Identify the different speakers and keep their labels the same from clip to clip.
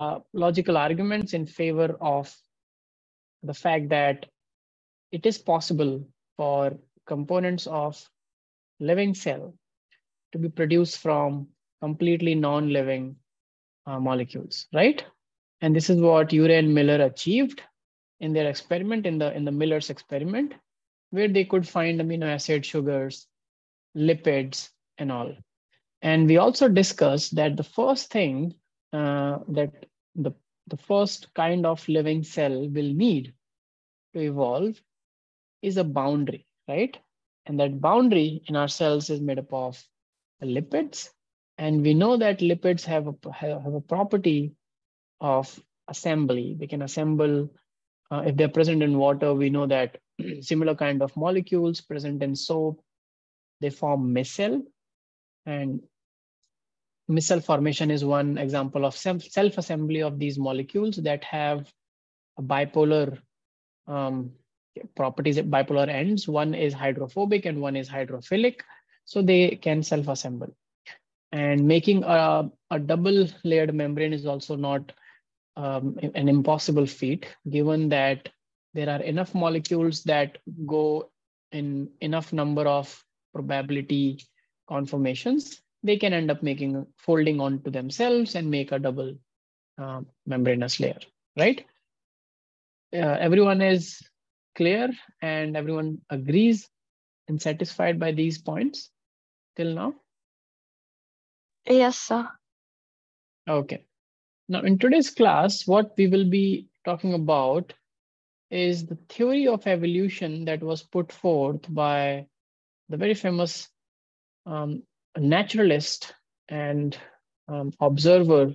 Speaker 1: uh, logical arguments in favor of the fact that it is possible for components of living cell to be produced from completely non-living uh, molecules, right? And this is what Urey and Miller achieved in their experiment, in the, in the Miller's experiment, where they could find amino acid sugars, lipids, and all. And we also discussed that the first thing uh, that the, the first kind of living cell will need to evolve is a boundary, right? And that boundary in our cells is made up of lipids. And we know that lipids have a, have a property of assembly. They can assemble, uh, if they're present in water, we know that similar kind of molecules present in soap, they form micelle. And micelle formation is one example of self-assembly of these molecules that have bipolar um, properties bipolar ends. One is hydrophobic and one is hydrophilic. So they can self-assemble. And making a, a double layered membrane is also not um, an impossible feat, given that there are enough molecules that go in enough number of probability conformations, they can end up making folding onto themselves and make a double uh, membranous layer, right? Uh, everyone is clear and everyone agrees and satisfied by these points till now?
Speaker 2: Yes, sir.
Speaker 1: Okay. Now, in today's class, what we will be talking about is the theory of evolution that was put forth by the very famous um, naturalist and um, observer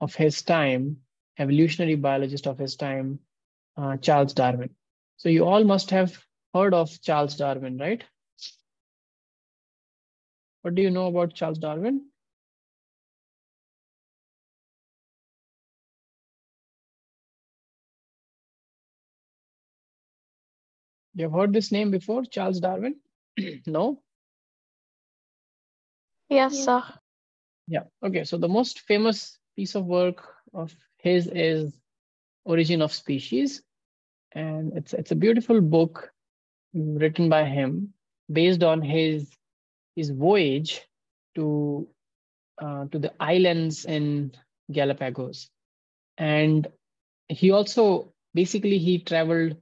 Speaker 1: of his time, evolutionary biologist of his time, uh, Charles Darwin. So you all must have heard of Charles Darwin, right? What do you know about Charles Darwin? You have heard this name before, Charles Darwin? no?
Speaker 2: Yes, sir.
Speaker 1: Yeah, okay. So the most famous piece of work of his is Origin of Species. And it's, it's a beautiful book written by him based on his his voyage to uh, to the islands in Galapagos, and he also basically he traveled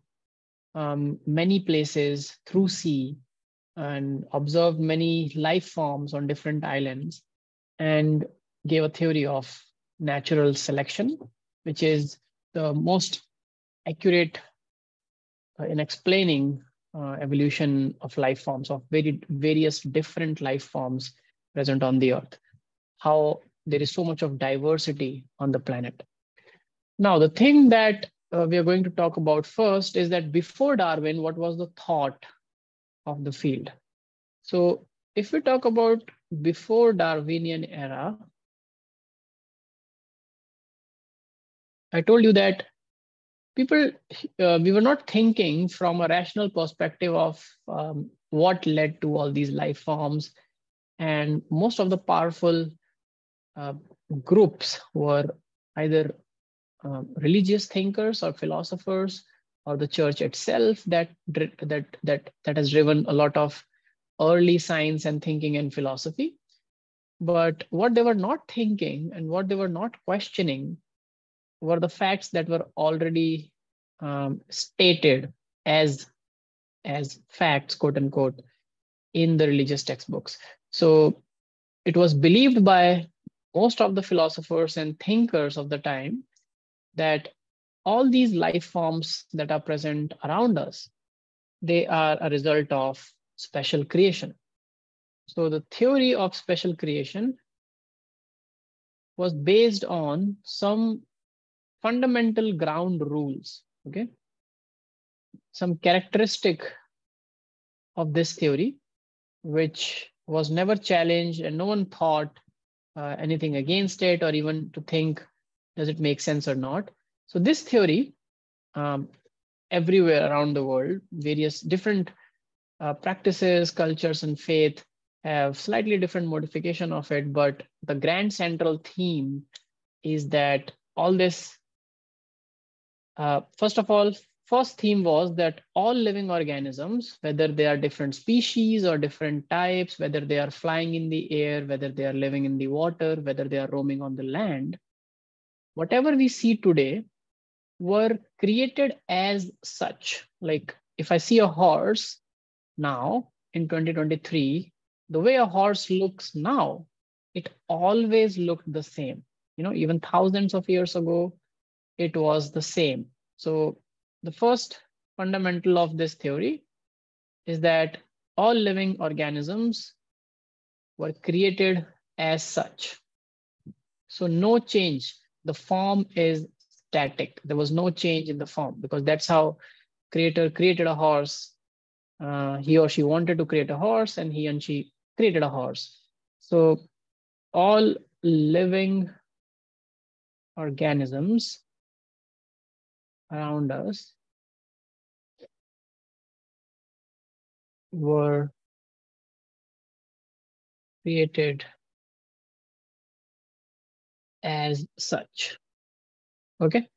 Speaker 1: um, many places through sea and observed many life forms on different islands and gave a theory of natural selection, which is the most accurate uh, in explaining uh, evolution of life forms of very various different life forms present on the earth. How there is so much of diversity on the planet. Now the thing that uh, we are going to talk about first is that before darwin what was the thought of the field. So if we talk about before darwinian era i told you that people uh, we were not thinking from a rational perspective of um, what led to all these life forms. And most of the powerful uh, groups were either uh, religious thinkers or philosophers or the church itself that that that that has driven a lot of early science and thinking and philosophy. But what they were not thinking and what they were not questioning were the facts that were already um, stated as as facts quote unquote in the religious textbooks. So it was believed by most of the philosophers and thinkers of the time that all these life forms that are present around us they are a result of special creation. So the theory of special creation was based on some fundamental ground rules okay? Some characteristic of this theory which was never challenged and no one thought uh, anything against it or even to think does it make sense or not so this theory um, everywhere around the world various different uh, practices cultures and faith have slightly different modification of it but the grand central theme is that all this, uh, first of all, first theme was that all living organisms, whether they are different species or different types, whether they are flying in the air, whether they are living in the water, whether they are roaming on the land, whatever we see today were created as such. Like if I see a horse now in 2023, the way a horse looks now, it always looked the same. You know, even thousands of years ago, it was the same. So the first fundamental of this theory is that all living organisms were created as such. So no change. The form is static. There was no change in the form because that's how creator created a horse. Uh, he or she wanted to create a horse and he and she created a horse. So all living organisms around us were created as such. Okay.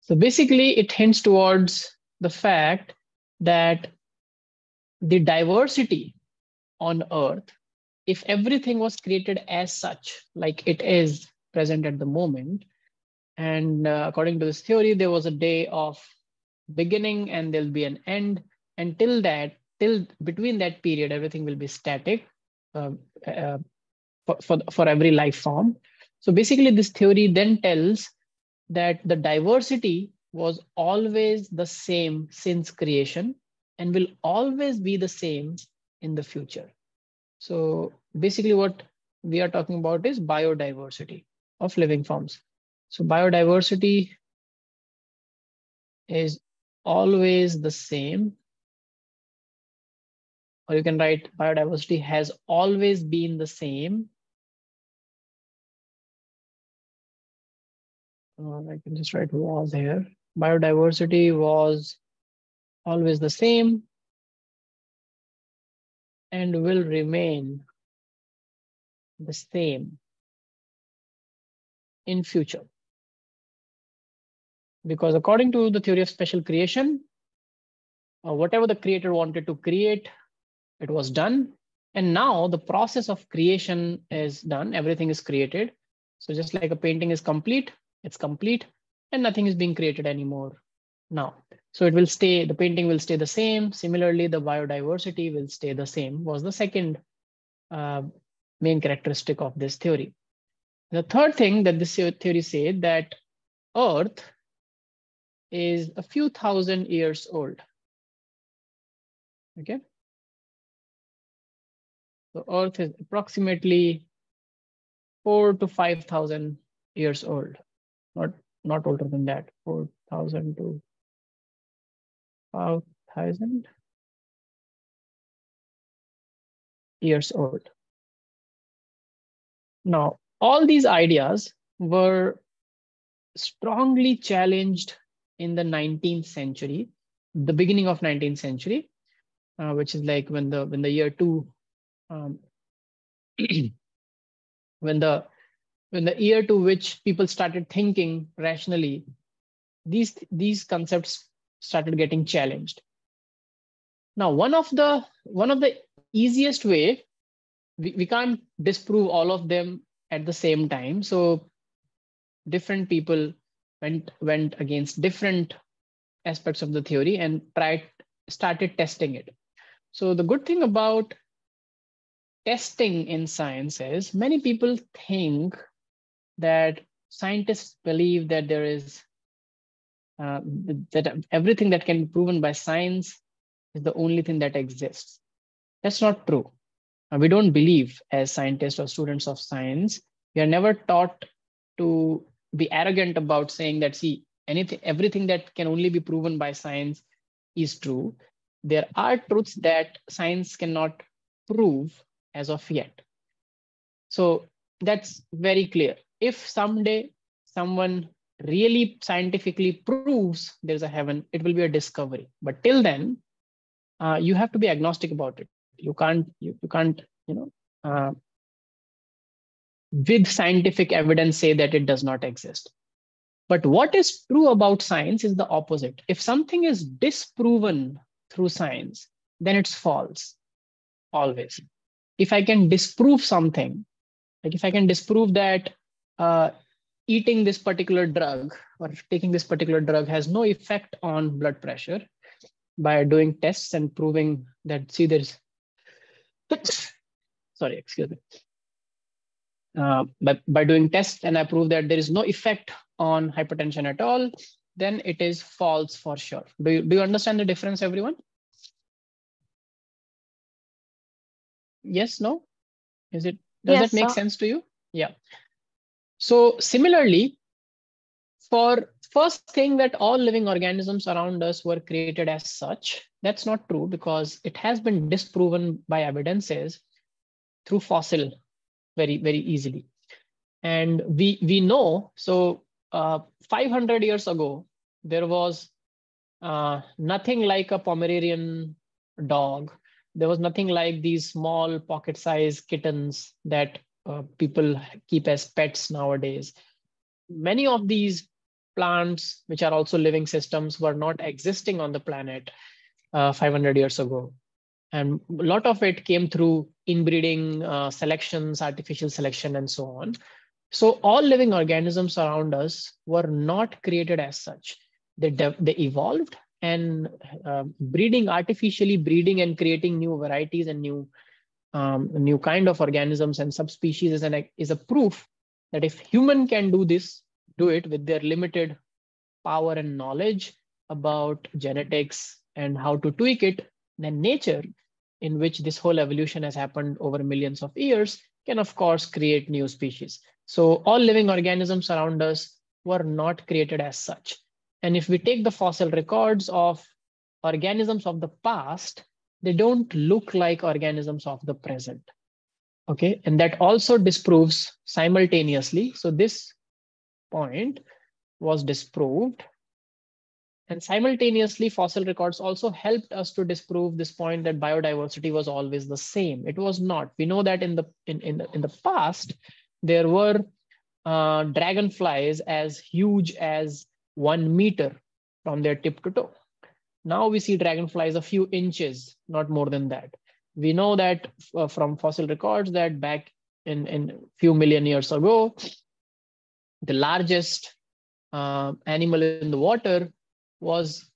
Speaker 1: So basically, it hints towards the fact that the diversity on Earth, if everything was created as such, like it is present at the moment, and uh, according to this theory, there was a day of beginning and there'll be an end. Until that, till between that period, everything will be static uh, uh, for, for, for every life form. So basically, this theory then tells that the diversity was always the same since creation and will always be the same in the future. So basically, what we are talking about is biodiversity of living forms. So biodiversity is always the same. Or you can write biodiversity has always been the same. Uh, I can just write was here. Biodiversity was always the same and will remain the same in future because according to the theory of special creation, uh, whatever the creator wanted to create, it was done. And now the process of creation is done. Everything is created. So just like a painting is complete, it's complete and nothing is being created anymore now. So it will stay, the painting will stay the same. Similarly, the biodiversity will stay the same was the second uh, main characteristic of this theory. The third thing that this theory said that Earth is a few thousand years old. Okay. So Earth is approximately four to 5,000 years old. Not, not older than that, 4,000 to 5,000 years old. Now, all these ideas were strongly challenged in the 19th century, the beginning of 19th century, uh, which is like when the when the year two, um, when the when the year to which people started thinking rationally, these these concepts started getting challenged. Now, one of the one of the easiest way, we, we can't disprove all of them at the same time. So different people went went against different aspects of the theory and tried started testing it. So the good thing about testing in science is many people think that scientists believe that there is uh, that everything that can be proven by science is the only thing that exists. That's not true. We don't believe as scientists or students of science, we are never taught to be arrogant about saying that see anything everything that can only be proven by science is true there are truths that science cannot prove as of yet so that's very clear if someday someone really scientifically proves there's a heaven it will be a discovery but till then uh, you have to be agnostic about it you can't you, you can't you know uh, with scientific evidence say that it does not exist. But what is true about science is the opposite. If something is disproven through science, then it's false, always. If I can disprove something, like if I can disprove that uh, eating this particular drug or taking this particular drug has no effect on blood pressure by doing tests and proving that, see, there's, sorry, excuse me. Uh, by, by doing tests and I prove that there is no effect on hypertension at all, then it is false for sure. Do you, do you understand the difference, everyone? Yes, no? Is it, does yes, that make sense to you? Yeah. So similarly, for first thing that all living organisms around us were created as such, that's not true because it has been disproven by evidences through fossil very, very easily. And we, we know, so uh, 500 years ago, there was uh, nothing like a Pomeranian dog. There was nothing like these small pocket-sized kittens that uh, people keep as pets nowadays. Many of these plants, which are also living systems, were not existing on the planet uh, 500 years ago. And a lot of it came through inbreeding, uh, selections, artificial selection, and so on. So all living organisms around us were not created as such. They, they evolved and uh, breeding, artificially breeding and creating new varieties and new, um, new kind of organisms and subspecies is, an, is a proof that if human can do this, do it with their limited power and knowledge about genetics and how to tweak it, then nature, in which this whole evolution has happened over millions of years, can of course create new species. So all living organisms around us were not created as such. And if we take the fossil records of organisms of the past, they don't look like organisms of the present. Okay, and that also disproves simultaneously. So this point was disproved. And simultaneously, fossil records also helped us to disprove this point that biodiversity was always the same. It was not. We know that in the in, in, the, in the past, there were uh, dragonflies as huge as one meter from their tip to toe. Now we see dragonflies a few inches, not more than that. We know that uh, from fossil records that back in, in few million years ago, the largest uh, animal in the water was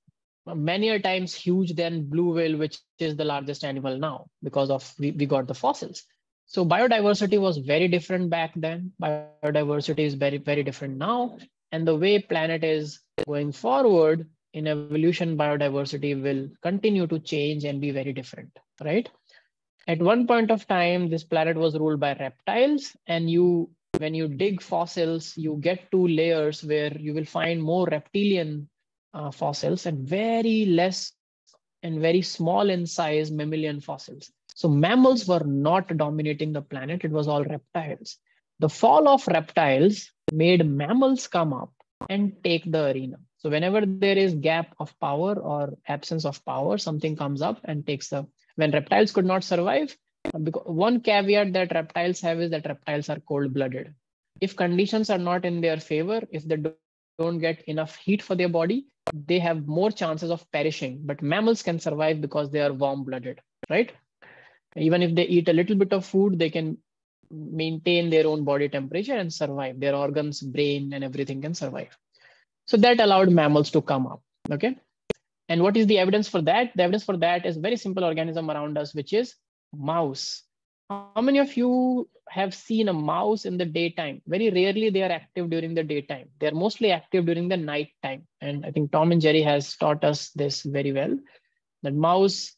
Speaker 1: many a times huge than blue whale, which is the largest animal now because of we, we got the fossils. So biodiversity was very different back then. Biodiversity is very, very different now. And the way planet is going forward in evolution, biodiversity will continue to change and be very different, right? At one point of time, this planet was ruled by reptiles and you, when you dig fossils, you get two layers where you will find more reptilian uh, fossils and very less and very small in size mammalian fossils. So mammals were not dominating the planet, it was all reptiles. The fall of reptiles made mammals come up and take the arena. So whenever there is gap of power or absence of power, something comes up and takes the, when reptiles could not survive, one caveat that reptiles have is that reptiles are cold blooded. If conditions are not in their favor, if they don't get enough heat for their body, they have more chances of perishing. But mammals can survive because they are warm blooded, right? even if they eat a little bit of food they can maintain their own body temperature and survive their organs brain and everything can survive so that allowed mammals to come up okay? And what is the evidence for that? The evidence for that is very simple organism around us which is mouse. How many of you have seen a mouse in the daytime? Very rarely they are active during the daytime. They're mostly active during the night time. And i think tom and jerry has taught us this very well that mouse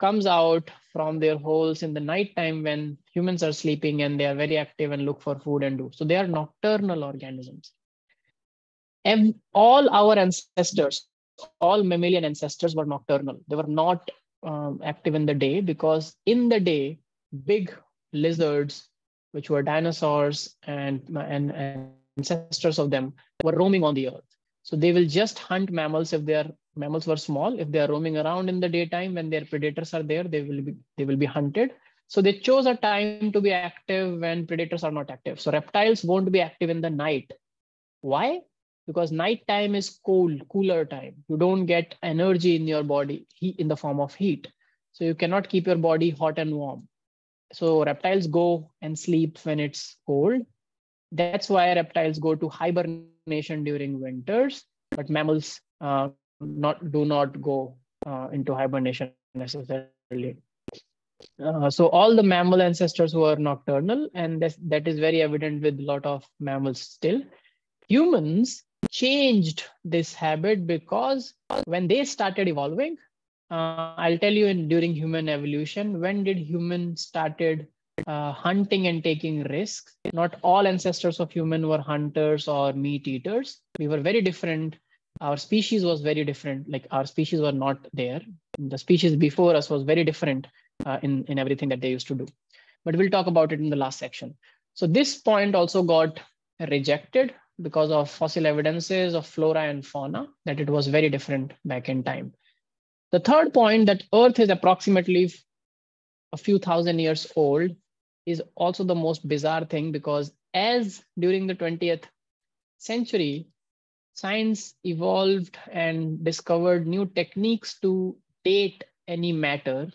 Speaker 1: comes out from their holes in the night time when humans are sleeping and they are very active and look for food and do. So they are nocturnal organisms. And all our ancestors, all mammalian ancestors were nocturnal. They were not um, active in the day because in the day, big lizards, which were dinosaurs and, and, and ancestors of them, were roaming on the earth. So they will just hunt mammals if their mammals were small. If they are roaming around in the daytime when their predators are there, they will be they will be hunted. So they chose a time to be active when predators are not active. So reptiles won't be active in the night. Why? Because night time is cold, cooler time. You don't get energy in your body heat in the form of heat. So you cannot keep your body hot and warm. So reptiles go and sleep when it's cold. That's why reptiles go to hibernation during winters, but mammals uh, not do not go uh, into hibernation necessarily. Uh, so all the mammal ancestors were nocturnal, and that is very evident with a lot of mammals still. Humans changed this habit because when they started evolving, uh, I'll tell you in during human evolution, when did humans started uh, hunting and taking risks? Not all ancestors of human were hunters or meat eaters. We were very different. Our species was very different. Like our species were not there. The species before us was very different uh, in, in everything that they used to do. But we'll talk about it in the last section. So this point also got rejected because of fossil evidences of flora and fauna, that it was very different back in time. The third point that Earth is approximately a few thousand years old is also the most bizarre thing because as during the 20th century, science evolved and discovered new techniques to date any matter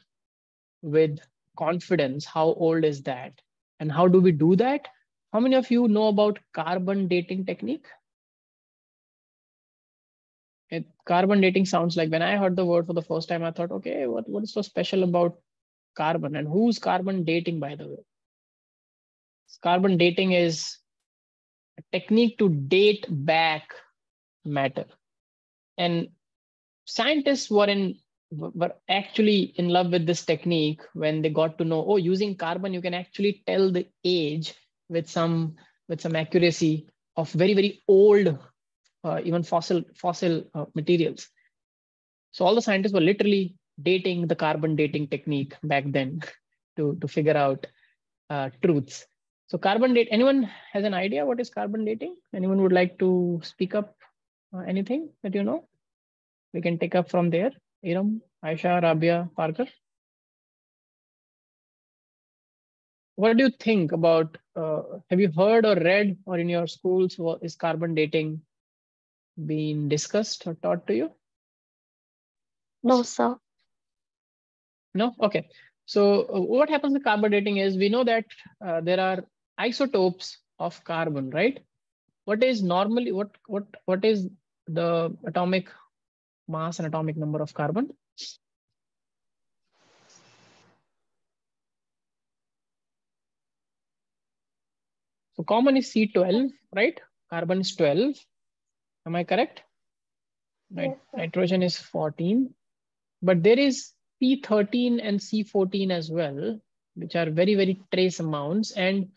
Speaker 1: with confidence. How old is that? And how do we do that? How many of you know about carbon dating technique? It, carbon dating sounds like when I heard the word for the first time, I thought, okay, what, what is so special about carbon? And who's carbon dating, by the way? Carbon dating is a technique to date back matter. And scientists were in were actually in love with this technique when they got to know, oh, using carbon, you can actually tell the age with some with some accuracy of very very old uh, even fossil fossil uh, materials. So all the scientists were literally dating the carbon dating technique back then to to figure out uh, truths. So carbon date anyone has an idea what is carbon dating? Anyone would like to speak up uh, anything that you know? We can take up from there. Iram aisha rabia parker what do you think about uh, have you heard or read or in your schools what is carbon dating being discussed or taught to you?
Speaker 2: No sir.
Speaker 1: No? Okay. So uh, what happens with carbon dating is we know that uh, there are isotopes of carbon right? What is normally what what what is the atomic mass and atomic number of carbon So common is C12, right? Carbon is 12. Am I correct? Right. Yes, Nitrogen is 14. But there is C13 and C14 as well, which are very, very trace amounts. And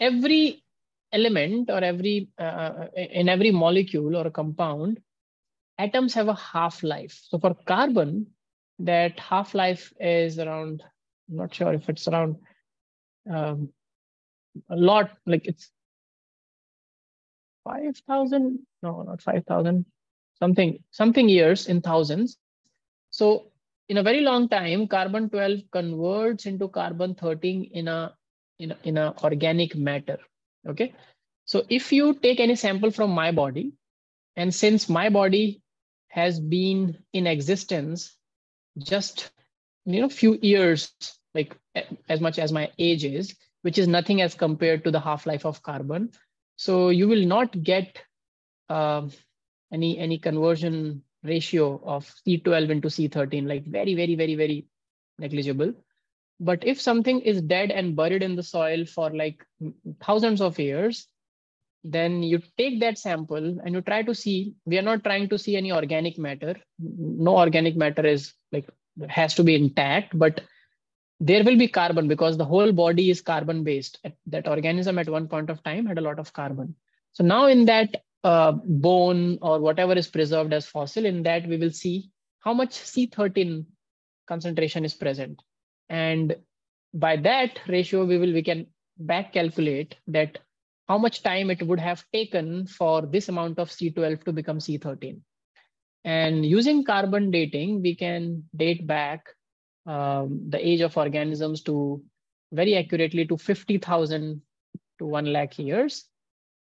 Speaker 1: every element or every uh, uh in every molecule or a compound, atoms have a half-life. So for carbon, that half-life is around, I'm not sure if it's around um, a lot like it's 5000 no not 5000 something something years in thousands. So in a very long time carbon 12 converts into carbon 13 in a in a, in a organic matter okay? So if you take any sample from my body and since my body has been in existence just you know few years like as much as my age is which is nothing as compared to the half-life of carbon. So you will not get uh, any, any conversion ratio of C12 into C13, like very, very, very, very negligible. But if something is dead and buried in the soil for like thousands of years, then you take that sample and you try to see, we are not trying to see any organic matter. No organic matter is like, has to be intact, but there will be carbon because the whole body is carbon based. That organism at one point of time had a lot of carbon. So now in that uh, bone or whatever is preserved as fossil, in that we will see how much C13 concentration is present. And by that ratio, we will we can back calculate that how much time it would have taken for this amount of C12 to become C13. And using carbon dating, we can date back um, the age of organisms to very accurately to 50,000 to 1 lakh years.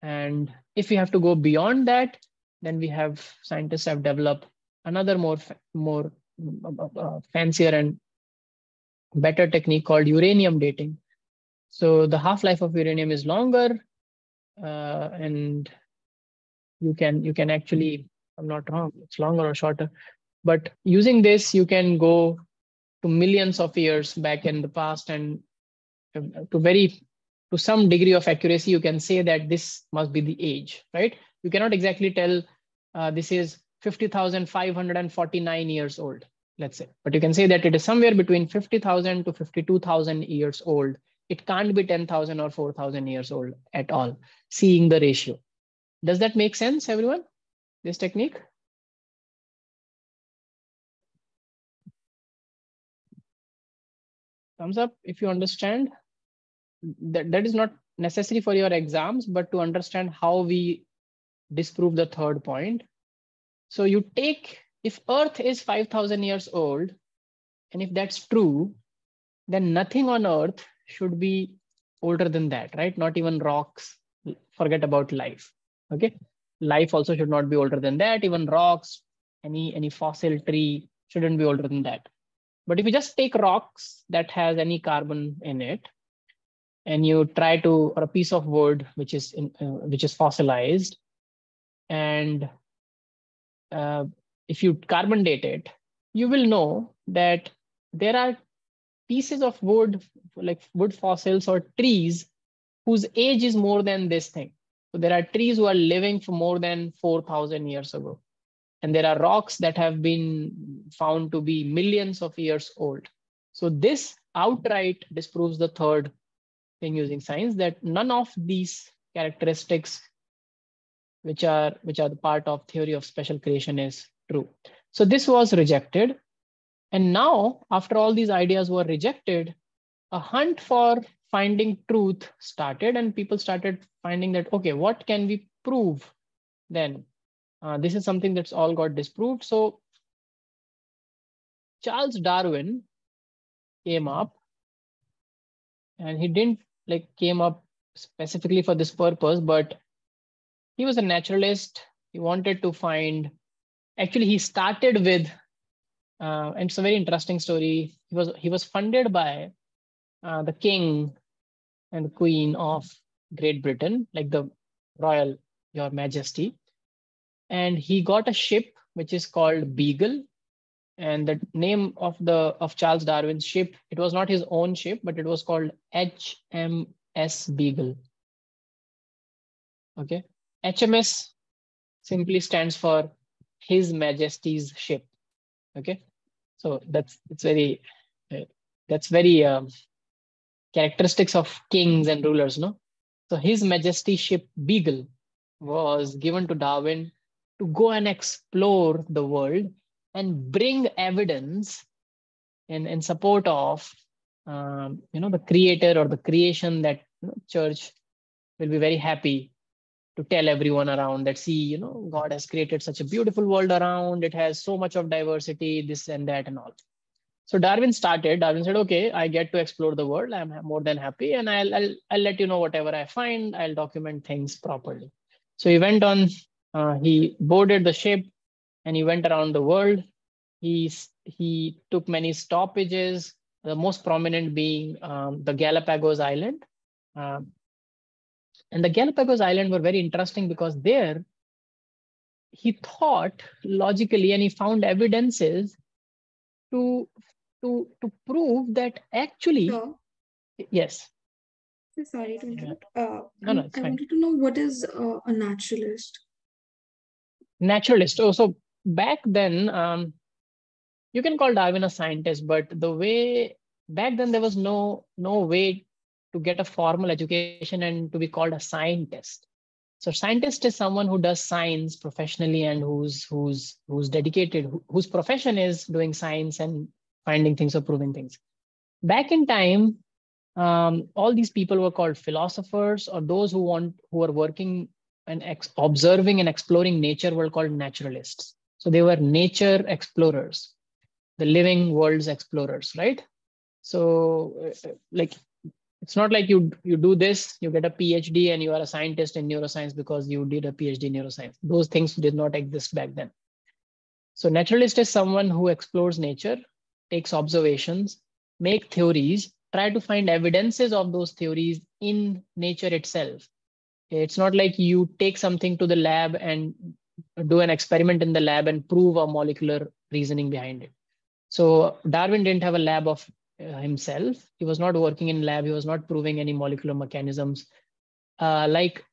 Speaker 1: And if we have to go beyond that, then we have scientists have developed another more more uh, uh, fancier and better technique called uranium dating. So the half-life of uranium is longer, uh, and you can you can actually I'm not wrong, it's longer or shorter. But using this, you can go to millions of years back in the past and to very to some degree of accuracy, you can say that this must be the age, right? You cannot exactly tell uh, this is 50,549 years old, let's say. But you can say that it is somewhere between 50,000 to 52,000 years old. It can't be 10,000 or 4,000 years old at all, seeing the ratio. Does that make sense, everyone? This technique? Thumbs up if you understand. That, that is not necessary for your exams, but to understand how we disprove the third point. So you take, if Earth is 5,000 years old, and if that's true, then nothing on Earth should be older than that, right? Not even rocks, forget about life, okay? Life also should not be older than that. Even rocks, any, any fossil tree shouldn't be older than that. But if you just take rocks that has any carbon in it, and you try to, or a piece of wood which is in, uh, which is fossilized, and uh, if you carbon date it, you will know that there are pieces of wood, like wood fossils or trees, whose age is more than this thing. So there are trees who are living for more than 4,000 years ago. And there are rocks that have been found to be millions of years old. So this outright disproves the third thing using science that none of these characteristics which are which are the part of theory of special creation is true. So this was rejected. And now, after all these ideas were rejected, a hunt for finding truth started and people started finding that, okay, what can we prove then? Uh, this is something that's all got disproved. So Charles Darwin came up and he didn't like came up specifically for this purpose, but he was a naturalist. He wanted to find, actually, he started with, uh, and it's a very interesting story. He was he was funded by uh, the king and queen of Great Britain, like the royal, Your Majesty, and he got a ship which is called Beagle. And the name of the of Charles Darwin's ship, it was not his own ship, but it was called HMS Beagle. Okay, HMS simply stands for His Majesty's ship. Okay, so that's it's very uh, that's very um, characteristics of kings and rulers, no? So His Majesty's ship Beagle was given to Darwin to go and explore the world and bring evidence in, in support of um, you know the creator or the creation that you know, church will be very happy to tell everyone around that see you know god has created such a beautiful world around. It has so much of diversity this and that and all. So darwin started darwin said okay i get to explore the world. I'm more than happy and i'll i'll, I'll let you know whatever i find. I'll document things properly. So he went on uh, he boarded the ship and he went around the world he he took many stoppages the most prominent being um, the galapagos island um, and the Galapagos Island were very interesting because there he thought logically and he found evidences to to to prove that actually
Speaker 3: Sure.
Speaker 1: yes
Speaker 3: sorry to interrupt. Uh,
Speaker 1: No, no,
Speaker 3: I
Speaker 1: fine.
Speaker 3: wanted to know what is uh, a naturalist?
Speaker 1: Naturalist. Oh so back then um, you can call darwin a scientist but the way back then there was no no way to get a formal education and to be called a scientist. So scientist is someone who does science professionally and who's who's who's dedicated who- whose profession is doing science and finding things or proving things. Back in time um, all these people were called philosophers or those who want who are working and ex- observing and exploring nature were called naturalists. So they were nature explorers the living world's explorers right? So uh, like it's not like you you do this you get a phd and you are a scientist in neuroscience because you did a phd in neuroscience. Those things did not exist back then. So naturalist is someone who explores nature takes observations make theories try to find evidences of those theories in nature itself it's not like you take something to the lab and do an experiment in the lab and prove a molecular reasoning behind it so darwin didn't have a lab of uh, himself. He was not working in lab. He was not proving any molecular mechanisms uh, like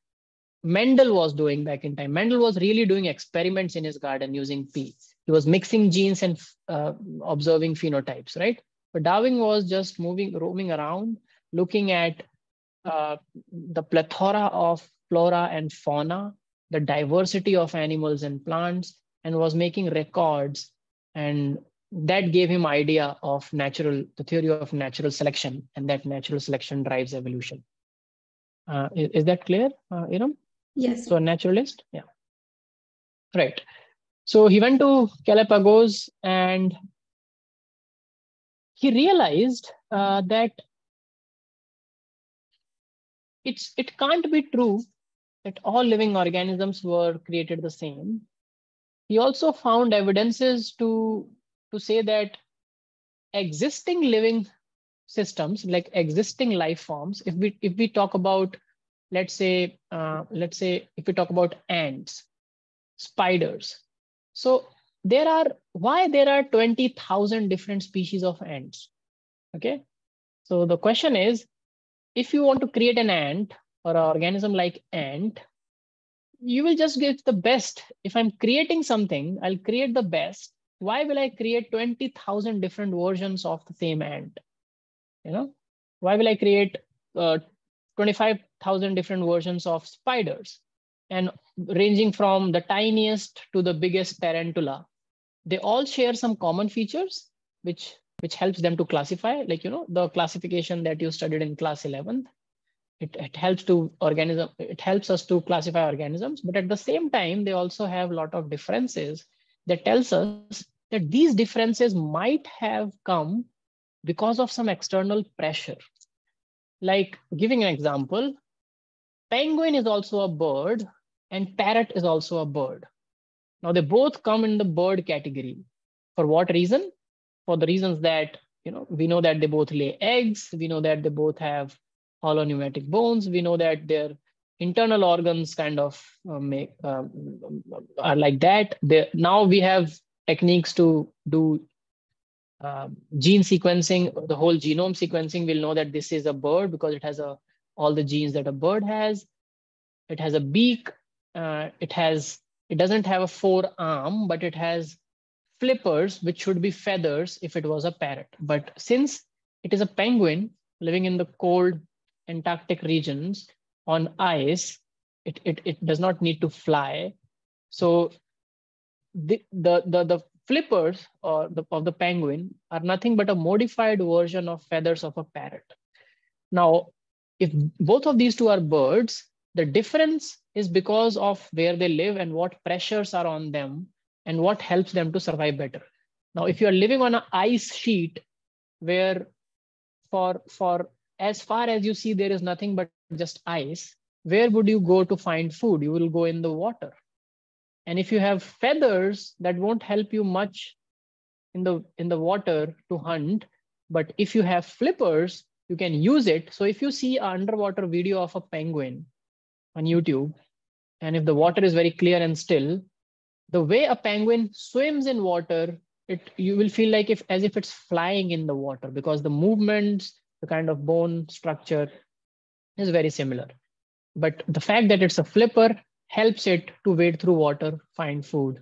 Speaker 1: Mendel was doing back in time. Mendel was really doing experiments in his garden using pea. He was mixing genes and uh, observing phenotypes, right? But Darwin was just moving, roaming around, looking at uh, the plethora of flora and fauna, the diversity of animals and plants, and was making records and that gave him idea of natural the theory of natural selection and that natural selection drives evolution. Uh, is, is, that clear uh, you know
Speaker 3: yes.
Speaker 1: So a naturalist? Yeah. Right. So he went to galapagos and he realized uh, that it's it can't be true that all living organisms were created the same. He also found evidences to to say that existing living systems like existing life forms if we if we talk about let's say uh, let's say if we talk about ants spiders. So there are why there are 20000 different species of ants? Okay? So the question is if you want to create an ant or an organism like ant you will just get the best if i'm creating something i'll create the best why will I create 20,000 different versions of the same ant? You know, why will I create uh, 25,000 different versions of spiders and ranging from the tiniest to the biggest tarantula? They all share some common features, which which helps them to classify, like you know the classification that you studied in class 11th. It, it helps to organism. It helps us to classify organisms, but at the same time, they also have a lot of differences that tells us that these differences might have come because of some external pressure. Like giving an example, penguin is also a bird and parrot is also a bird. Now they both come in the bird category. For what reason? For the reasons that you know we know that they both lay eggs. We know that they both have hollow pneumatic bones. We know that their internal organs kind of uh, make um, are like that. They, now we have techniques to do uh, gene sequencing, the whole genome sequencing, we'll know that this is a bird because it has a all the genes that a bird has. It has a beak. Uh, it has it doesn't have a forearm, but it has flippers, which should be feathers if it was a parrot. But since it is a penguin living in the cold Antarctic regions on ice, it, it, it does not need to fly. So the, the, the, the flippers or the, of the penguin are nothing but a modified version of feathers of a parrot. Now, if both of these two are birds, the difference is because of where they live and what pressures are on them and what helps them to survive better. Now, if you're living on an ice sheet where for, for as far as you see, there is nothing but just ice, where would you go to find food? You will go in the water. And if you have feathers, that won't help you much in the, in the water to hunt. But if you have flippers, you can use it. So if you see an underwater video of a penguin on YouTube, and if the water is very clear and still, the way a penguin swims in water, it you will feel like if as if it's flying in the water because the movements, the kind of bone structure is very similar. But the fact that it's a flipper helps it to wade through water, find food,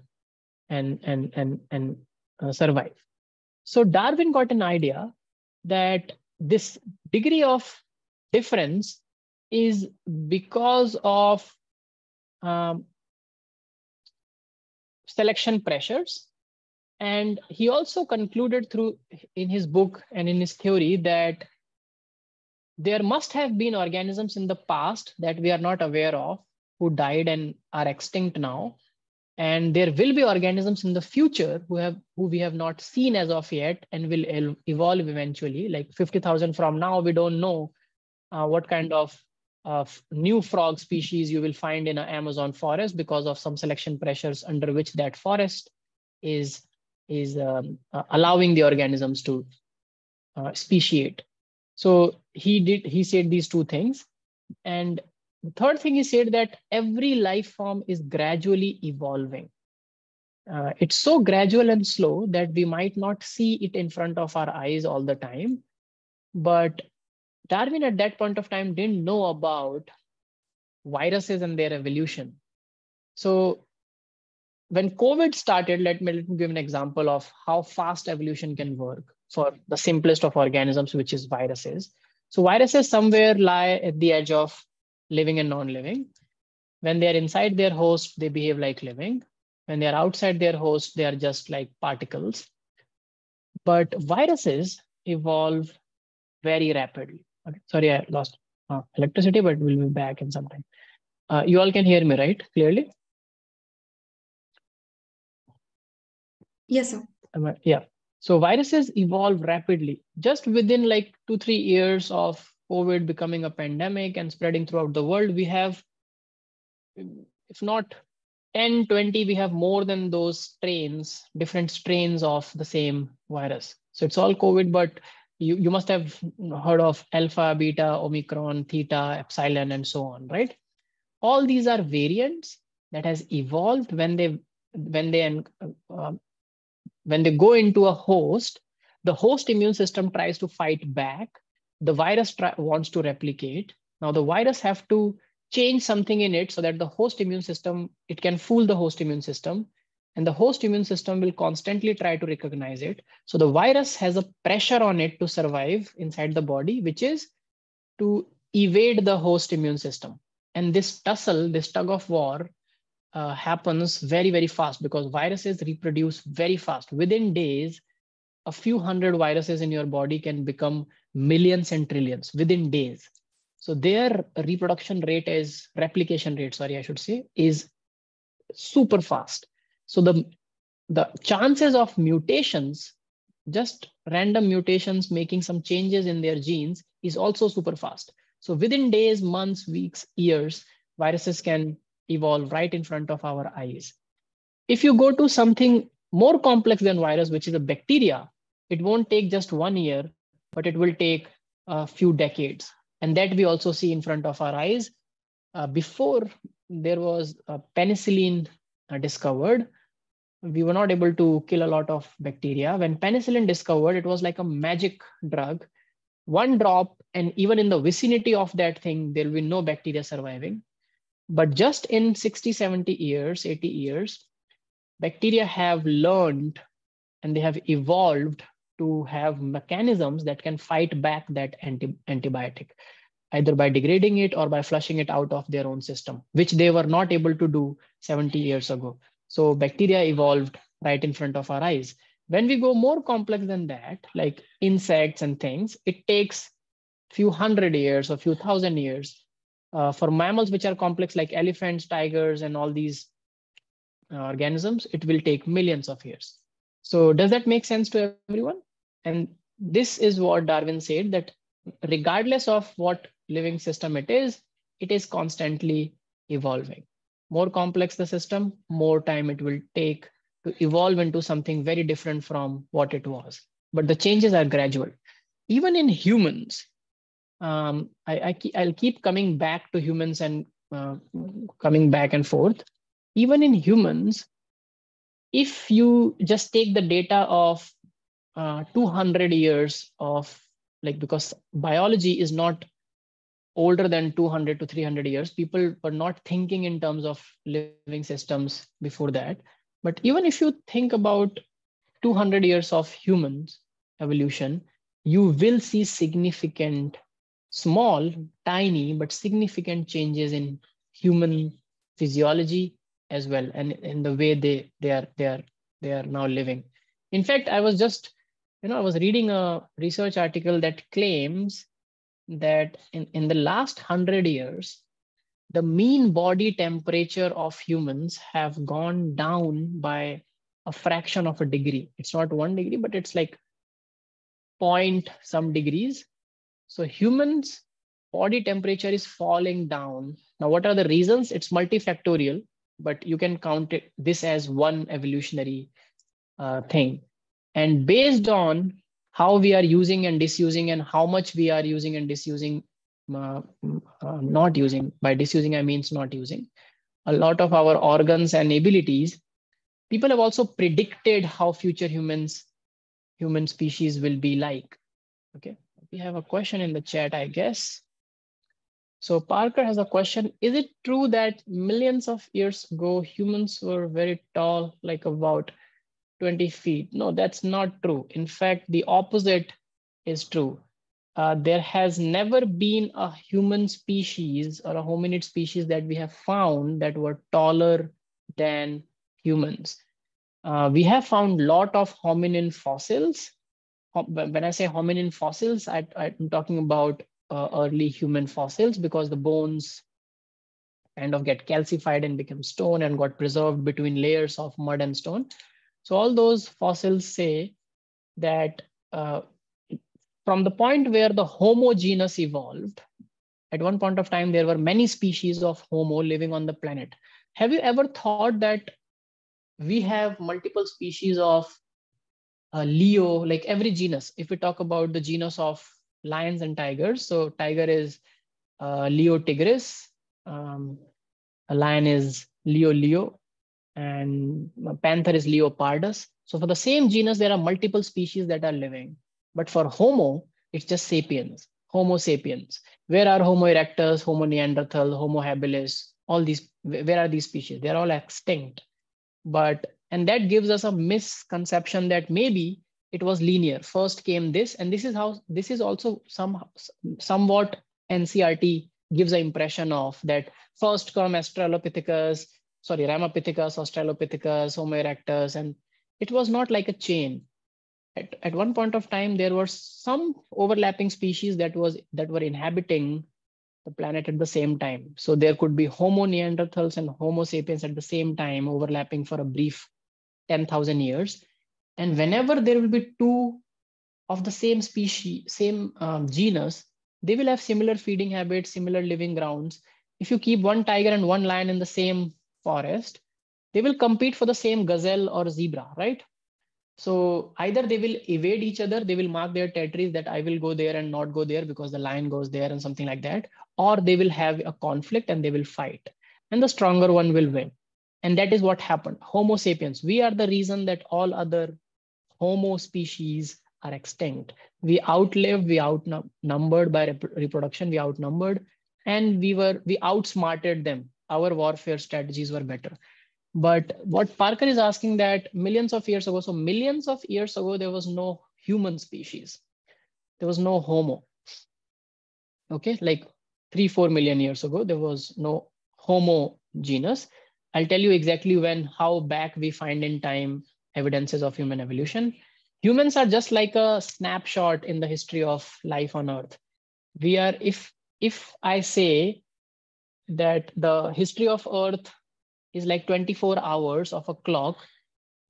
Speaker 1: and and and and uh, survive. So Darwin got an idea that this degree of difference is because of um, selection pressures. And he also concluded through in his book and in his theory that there must have been organisms in the past that we are not aware of who died and are extinct now and there will be organisms in the future who have who we have not seen as of yet and will evolve eventually like 50000 from now we don't know uh, what kind of of new frog species you will find in an Amazon forest because of some selection pressures under which that forest is is um, uh, allowing the organisms to uh, speciate. So he did he said these two things, and the third thing he said that every life form is gradually evolving. Uh, it's so gradual and slow that we might not see it in front of our eyes all the time, but Darwin at that point of time didn't know about viruses and their evolution. So when COVID started, let me, let me give an example of how fast evolution can work for the simplest of organisms, which is viruses. So viruses somewhere lie at the edge of living and non-living. When they're inside their host, they behave like living. When they're outside their host, they are just like particles. But viruses evolve very rapidly. Okay. Sorry, I lost uh, electricity, but we'll be back in some time. Uh, you all can hear me, right? Clearly?
Speaker 3: Yes, sir.
Speaker 1: Yeah. So viruses evolve rapidly. Just within like two, three years of COVID becoming a pandemic and spreading throughout the world, we have, if not 10, 20, we have more than those strains, different strains of the same virus. So it's all COVID, but you, you must have heard of alpha, beta, omicron, theta, epsilon, and so on, right? All these are variants that has evolved when they when they uh, when they go into a host, the host immune system tries to fight back. The virus wants to replicate. Now the virus have to change something in it so that the host immune system it can fool the host immune system and the host immune system will constantly try to recognize it. So the virus has a pressure on it to survive inside the body, which is to evade the host immune system. And this tussle, this tug of war, uh, happens very, very fast because viruses reproduce very fast. Within days, a few hundred viruses in your body can become millions and trillions within days. So their reproduction rate is replication rate, sorry, I should say, is super fast. So the, the chances of mutations, just random mutations making some changes in their genes is also super fast. So within days, months, weeks, years, viruses can evolve right in front of our eyes. If you go to something more complex than virus, which is a bacteria, it won't take just one year, but it will take a few decades. And that we also see in front of our eyes. Uh, before there was penicillin uh, discovered, we were not able to kill a lot of bacteria. When penicillin discovered, it was like a magic drug. One drop, and even in the vicinity of that thing, there will be no bacteria surviving. But just in 60, 70 years, 80 years, bacteria have learned and they have evolved to have mechanisms that can fight back that anti antibiotic, either by degrading it or by flushing it out of their own system, which they were not able to do 70 years ago. So bacteria evolved right in front of our eyes. When we go more complex than that, like insects and things, it takes few hundred years or few thousand years. Uh, for mammals which are complex like elephants, tigers, and all these uh, organisms, it will take millions of years. So does that make sense to everyone? And this is what Darwin said that regardless of what living system it is, it is constantly evolving more complex the system, more time it will take to evolve into something very different from what it was. But the changes are gradual. Even in humans, um, I, I, will keep coming back to humans and uh, coming back and forth. Even in humans, if you just take the data of uh, 200 years of like because biology is not older than 200 to 300 years. People were not thinking in terms of living systems before that. But even if you think about 200 years of humans evolution, you will see significant, small, tiny, but significant changes in human physiology as well, and in the way they they are they are they are now living. In fact, I was just, you know, I was reading a research article that claims that in, in the last 100 years, the mean body temperature of humans have gone down by a fraction of a degree. It's not one degree, but it's like point some degrees. So humans body temperature is falling down. Now, what are the reasons? It's multifactorial, but you can count it, this as one evolutionary uh, thing. And based on how we are using and disusing and how much we are using and disusing, uh, uh, not using, by disusing, I means not using, a lot of our organs and abilities, people have also predicted how future humans, human species will be like. Okay, we have a question in the chat, I guess. So Parker has a question. Is it true that millions of years ago, humans were very tall, like about 20 feet? No, that's not true. In fact, the opposite is true. Uh, there has never been a human species or a hominid species that we have found that were taller than humans. Uh, we have found a lot of hominin fossils. When I say hominin fossils, I, I'm talking about uh, early human fossils because the bones kind of get calcified and become stone and got preserved between layers of mud and stone. So all those fossils say that uh, from the point where the Homo genus evolved, at one point of time, there were many species of Homo living on the planet. Have you ever thought that we have multiple species of uh, Leo, like every genus? If we talk about the genus of lions and tigers. So tiger is uh, Leo tigris, um, a lion is Leo leo, and panther is Leopardus. So for the same genus, there are multiple species that are living. But for Homo, it's just sapiens, Homo sapiens. Where are Homo erectus, Homo neanderthal, Homo habilis? All these, where are these species? They're all extinct. But, and that gives us a misconception that maybe it was linear. First came this, and this is how this is also some somewhat NCERT gives an impression of that first come Australopithecus, sorry, Ramapithecus, Australopithecus, Homo erectus, and it was not like a chain. At, at one point of time, there were some overlapping species that was that were inhabiting the planet at the same time. So there could be Homo neanderthals and Homo sapiens at the same time, overlapping for a brief 10,000 years. And whenever there will be two of the same species, same um, genus, they will have similar feeding habits, similar living grounds. If you keep one tiger and one lion in the same forest, they will compete for the same gazelle or zebra, right? So either they will evade each other, they will mark their territories that I will go there and not go there because the lion goes there and something like that, or they will have a conflict and they will fight. And the stronger one will win. And that is what happened. Homo sapiens, we are the reason that all other Homo species are extinct. We outlived, we outnumbered by rep reproduction, we outnumbered, and we were we outsmarted them. Our warfare strategies were better. But what Parker is asking that millions of years ago, so millions of years ago, there was no human species. There was no Homo. Okay, like three, four million years ago, there was no Homo genus. I'll tell you exactly when, how back we find in time evidences of human evolution. Humans are just like a snapshot in the history of life on Earth. We are, if, if I say that the history of Earth is like 24 hours of a clock,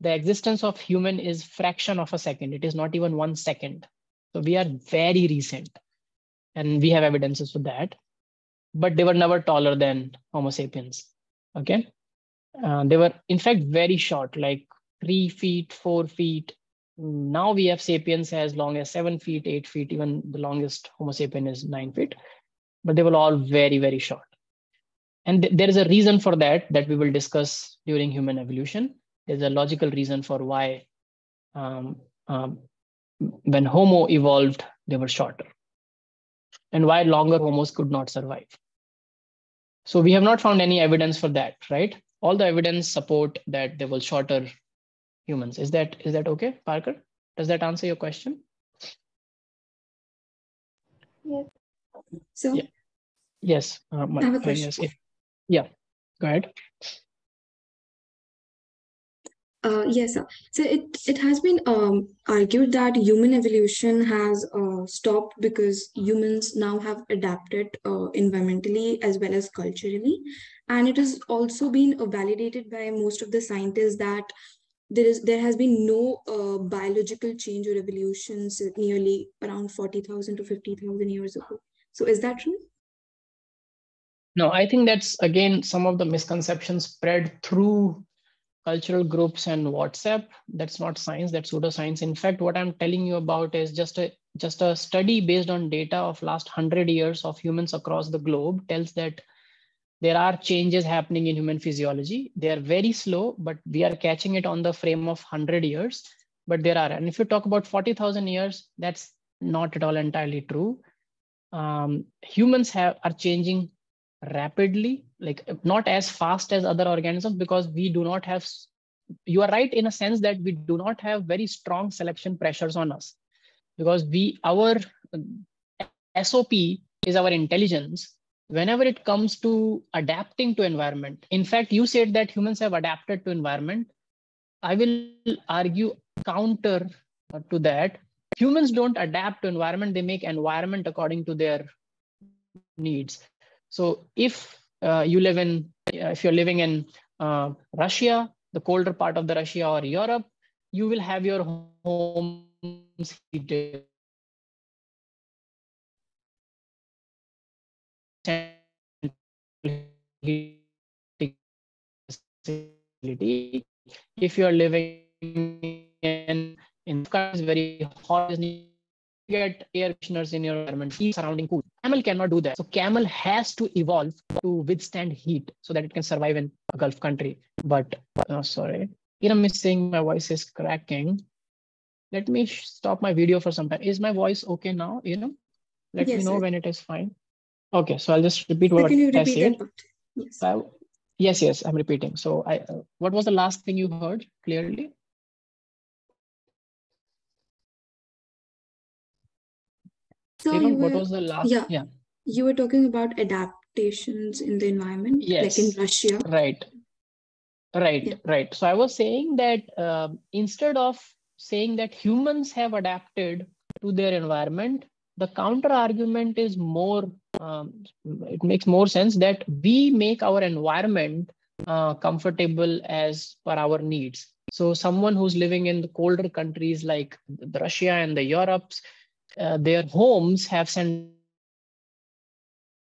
Speaker 1: the existence of human is fraction of a second. It is not even one second. So we are very recent and we have evidences for that, but they were never taller than Homo sapiens. Okay. Uh, they were in fact very short, like three feet, four feet. Now we have sapiens as long as seven feet, eight feet, even the longest Homo sapien is nine feet, but they were all very, very short. And th there is a reason for that that we will discuss during human evolution. There's a logical reason for why um, um, when Homo evolved, they were shorter and why longer Homos could not survive. So we have not found any evidence for that, right? All the evidence support that they were shorter humans. Is that is that okay, Parker? Does that answer your question?
Speaker 3: Yes. So
Speaker 1: yeah. yes, uh, my,
Speaker 3: I have a
Speaker 1: uh,
Speaker 3: question.
Speaker 1: yes, if, yeah. Go ahead.
Speaker 3: Uh, yes, sir. So it it has been um, argued that human evolution has uh, stopped because humans now have adapted uh, environmentally as well as culturally, and it has also been uh, validated by most of the scientists that there is there has been no uh, biological change or evolution nearly around forty thousand to fifty thousand years ago. So is that true?
Speaker 1: No, I think that's again some of the misconceptions spread through cultural groups and WhatsApp. That's not science, that's pseudoscience. In fact, what I'm telling you about is just a just a study based on data of last 100 years of humans across the globe tells that there are changes happening in human physiology. They are very slow, but we are catching it on the frame of 100 years. But there are, and if you talk about 40,000 years, that's not at all entirely true. Um, humans have are changing rapidly, like not as fast as other organisms because we do not have, you are right in a sense that we do not have very strong selection pressures on us. Because we, our uh, SOP is our intelligence. Whenever it comes to adapting to environment in fact you said that humans have adapted to environment. I will argue counter to that. Humans don't adapt to environment. They make environment according to their needs so if uh, you live in uh, if you're living in uh, russia the colder part of the russia or europe you will have your homes heated facility. If you are living in in very hot, get air conditioners in your environment, keep surrounding cool. Camel cannot do that. So camel has to evolve to withstand heat so that it can survive in a Gulf country. But oh, sorry, you know, missing my voice is cracking. Let me stop my video for some time. Is my voice okay now? You know, let yes, me know sir. when it is fine. Okay, so I'll just repeat what I said. Yes. Yes, yes, I'm repeating. So I, uh, what was the last thing you heard clearly?
Speaker 3: So you
Speaker 1: were, what was the last?
Speaker 3: Yeah, yeah. You were talking about adaptations in the environment,
Speaker 1: yes.
Speaker 3: like in Russia.
Speaker 1: Right. Right, yeah. right. So I was saying that uh, instead of saying that humans have adapted to their environment, the counter argument is more um, it makes more sense that we make our environment uh, comfortable as per our needs so someone who's living in the colder countries like the russia and the europes Uh, their homes have sent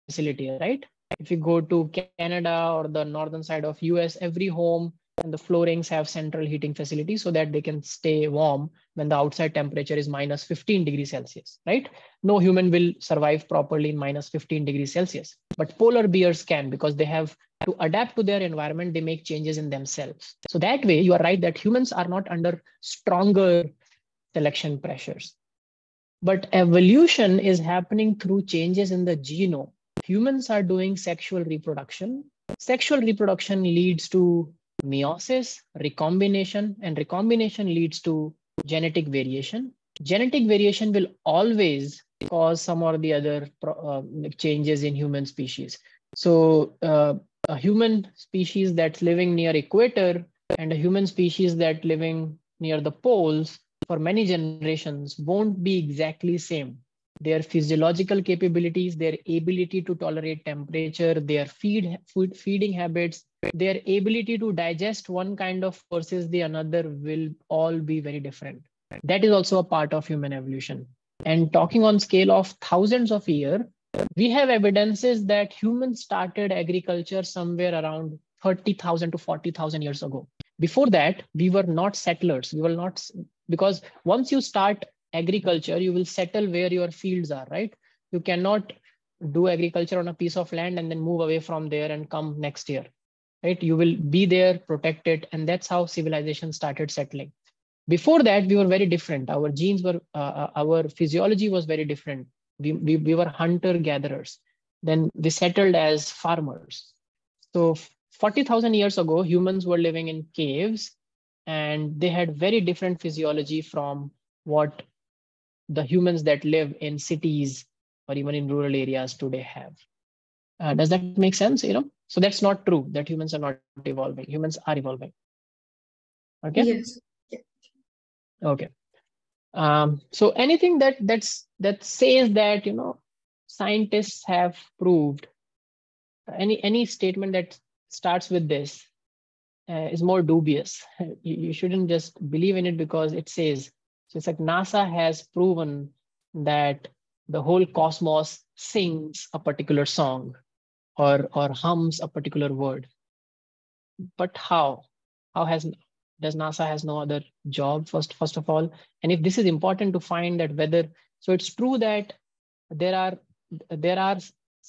Speaker 1: facility right if you go to canada or the northern side of us every home and the floorings have central heating facility so that they can stay warm when the outside temperature is minus 15 degrees Celsius, right? No human will survive properly in minus 15 degrees Celsius, but polar bears can because they have to adapt to their environment, they make changes in themselves. So that way you are right that humans are not under stronger selection pressures. But evolution is happening through changes in the genome. Humans are doing sexual reproduction. Sexual reproduction leads to meiosis, recombination, and recombination leads to genetic variation. Genetic variation will always cause some or the other uh, changes in human species. So uh, a human species that's living near equator and a human species that living near the poles for many generations won't be exactly same their physiological capabilities, their ability to tolerate temperature, their feed, food feeding habits, their ability to digest one kind of versus the another will all be very different. That is also a part of human evolution. And talking on scale of thousands of years, we have evidences that humans started agriculture somewhere around 30,000 to 40,000 years ago. Before that, we were not settlers. We were not, because once you start agriculture, you will settle where your fields are, right? You cannot do agriculture on a piece of land and then move away from there and come next year, right? You will be there, protect it, and that's how civilization started settling. Before that, we were very different. Our genes were, uh, uh our physiology was very different. We, we, we were hunter gatherers. Then we settled as farmers. So 40,000 years ago, humans were living in caves and they had very different physiology from what the humans that live in cities or even in rural areas today have. Uh, does that make sense? You know, so that's not true that humans are not evolving. Humans are evolving. Okay.
Speaker 3: Yes.
Speaker 1: Okay. Um, so anything that that's that says that you know scientists have proved any any statement that starts with this uh, is more dubious. you, you shouldn't just believe in it because it says so it's like NASA has proven that the whole cosmos sings a particular song or, or hums a particular word. But how? How has does NASA has no other job first, first of all? And if this is important to find that whether, so it's true that there are there are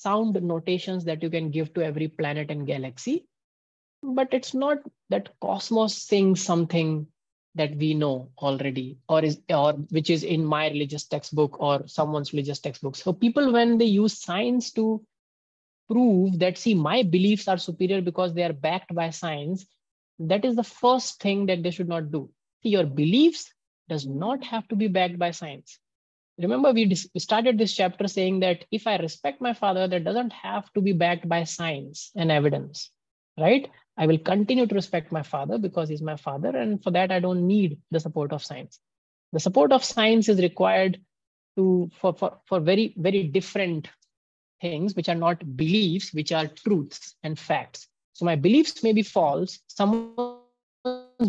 Speaker 1: sound notations that you can give to every planet and galaxy, but it's not that cosmos sings something that we know already or is or which is in my religious textbook or someone's religious textbook. So people when they use science to prove that see my beliefs are superior because they are backed by science that is the first thing that they should not do. See, your beliefs does not have to be backed by science remember we, we started this chapter saying that if i respect my father that doesn't have to be backed by science and evidence right I will continue to respect my father because he's my father. And for that, I don't need the support of science. The support of science is required to for, for, for very, very different things, which are not beliefs, which are truths and facts. So my beliefs may be false. Someone's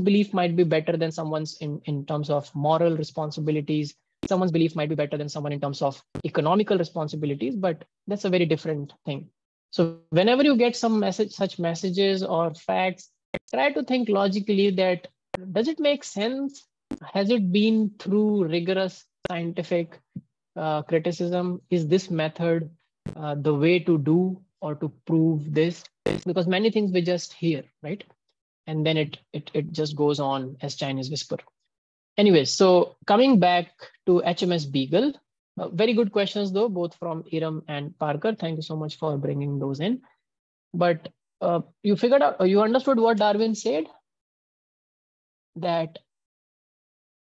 Speaker 1: belief might be better than someone's in, in terms of moral responsibilities. Someone's belief might be better than someone in terms of economical responsibilities, but that's a very different thing. So whenever you get some message, such messages or facts, try to think logically that does it make sense? Has it been through rigorous scientific uh, criticism? Is this method uh, the way to do or to prove this? Because many things we just hear, right? And then it it it just goes on as Chinese whisper. Anyway, so coming back to HMS Beagle, uh, very good questions though, both from Iram and Parker. Thank you so much for bringing those in. But uh, you figured out, you understood what Darwin said? That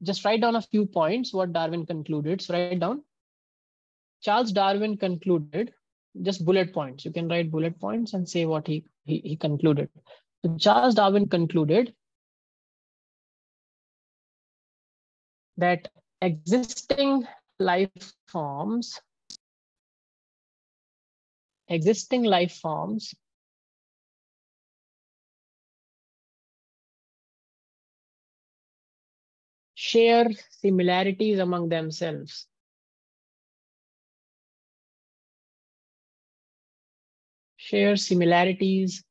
Speaker 1: just write down a few points, what Darwin concluded. So write down. Charles Darwin concluded, just bullet points. You can write bullet points and say what he, he, he concluded. So Charles Darwin concluded that existing life forms, existing life forms share similarities among themselves. Share similarities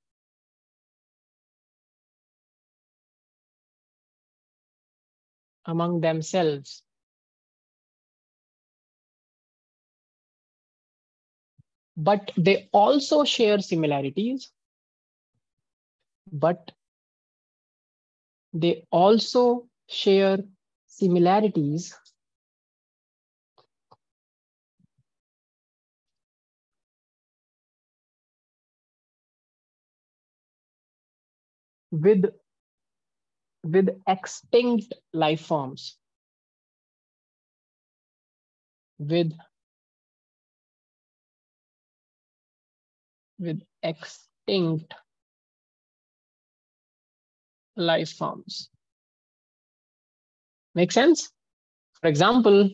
Speaker 1: among themselves. but they also share similarities, but they also share similarities with with extinct life forms with with extinct life forms. Make sense? For example,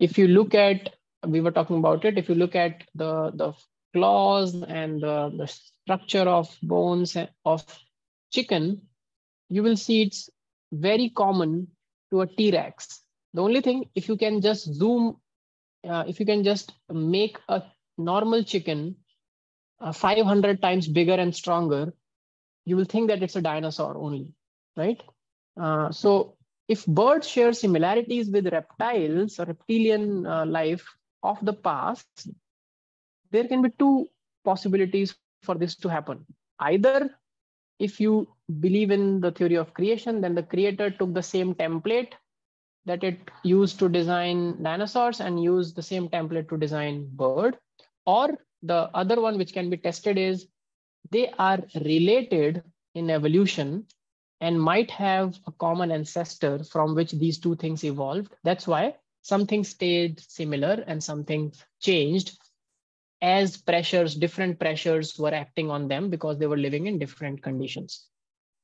Speaker 1: if you look at, we were talking about it, if you look at the, the claws and the, the structure of bones of chicken, you will see it's very common to a T-Rex. The only thing, if you can just zoom, uh, if you can just make a normal chicken uh, 500 times bigger and stronger, you will think that it's a dinosaur only, right? Uh, so if birds share similarities with reptiles or reptilian uh, life of the past, there can be two possibilities for this to happen. Either if you believe in the theory of creation, then the creator took the same template that it used to design dinosaurs and used the same template to design bird, or the other one which can be tested is they are related in evolution and might have a common ancestor from which these two things evolved. That's why something stayed similar and something changed as pressures, different pressures were acting on them because they were living in different conditions.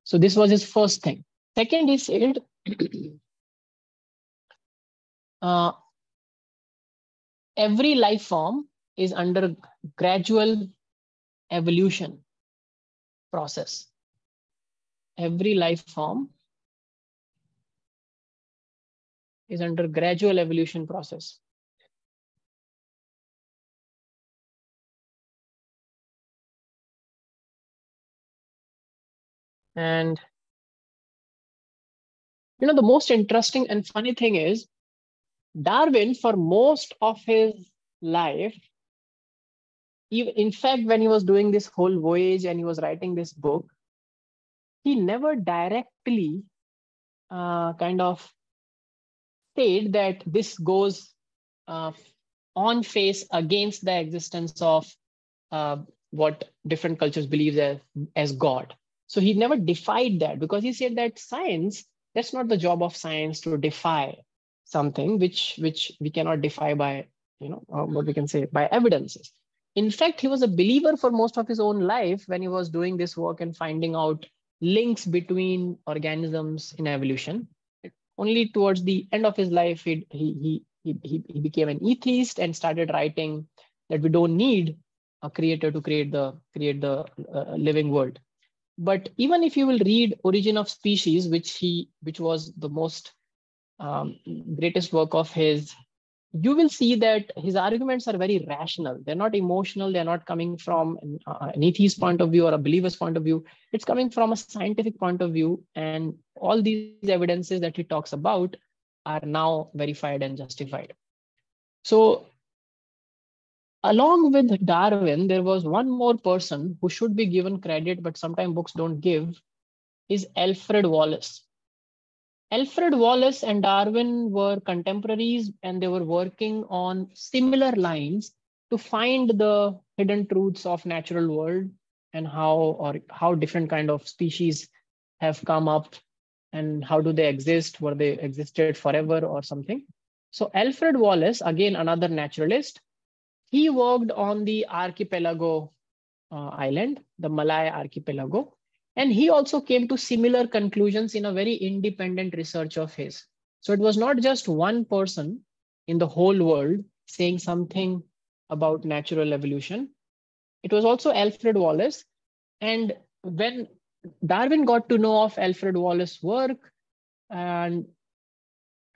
Speaker 1: So this was his first thing. Second, he said, uh, every life form is under gradual evolution process. Every life form is under gradual evolution process. And you know, the most interesting and funny thing is Darwin, for most of his life, in fact, when he was doing this whole voyage and he was writing this book, he never directly uh, kind of said that this goes uh, on face against the existence of uh, what different cultures believe as, as God. So he never defied that because he said that science, that's not the job of science to defy something which which we cannot defy by you know uh, what we can say by evidences. In fact he was a believer for most of his own life when he was doing this work and finding out links between organisms in evolution. Only towards the end of his life he he he, he, he became an atheist and started writing that we don't need a creator to create the create the uh, living world but even if you will read origin of species which he which was the most um, greatest work of his you will see that his arguments are very rational. They're not emotional. They're not coming from an, uh, an atheist point of view or a believer's point of view. It's coming from a scientific point of view. And all these evidences that he talks about are now verified and justified. So, along with Darwin, there was one more person who should be given credit, but sometimes books don't give, is Alfred Wallace. Alfred Wallace and Darwin were contemporaries and they were working on similar lines to find the hidden truths of natural world and how or how different kind of species have come up and how do they exist were they existed forever or something so alfred wallace again another naturalist he worked on the archipelago uh, island the malay archipelago and he also came to similar conclusions in a very independent research of his. So it was not just one person in the whole world saying something about natural evolution. It was also Alfred Wallace. And when Darwin got to know of Alfred Wallace's work, and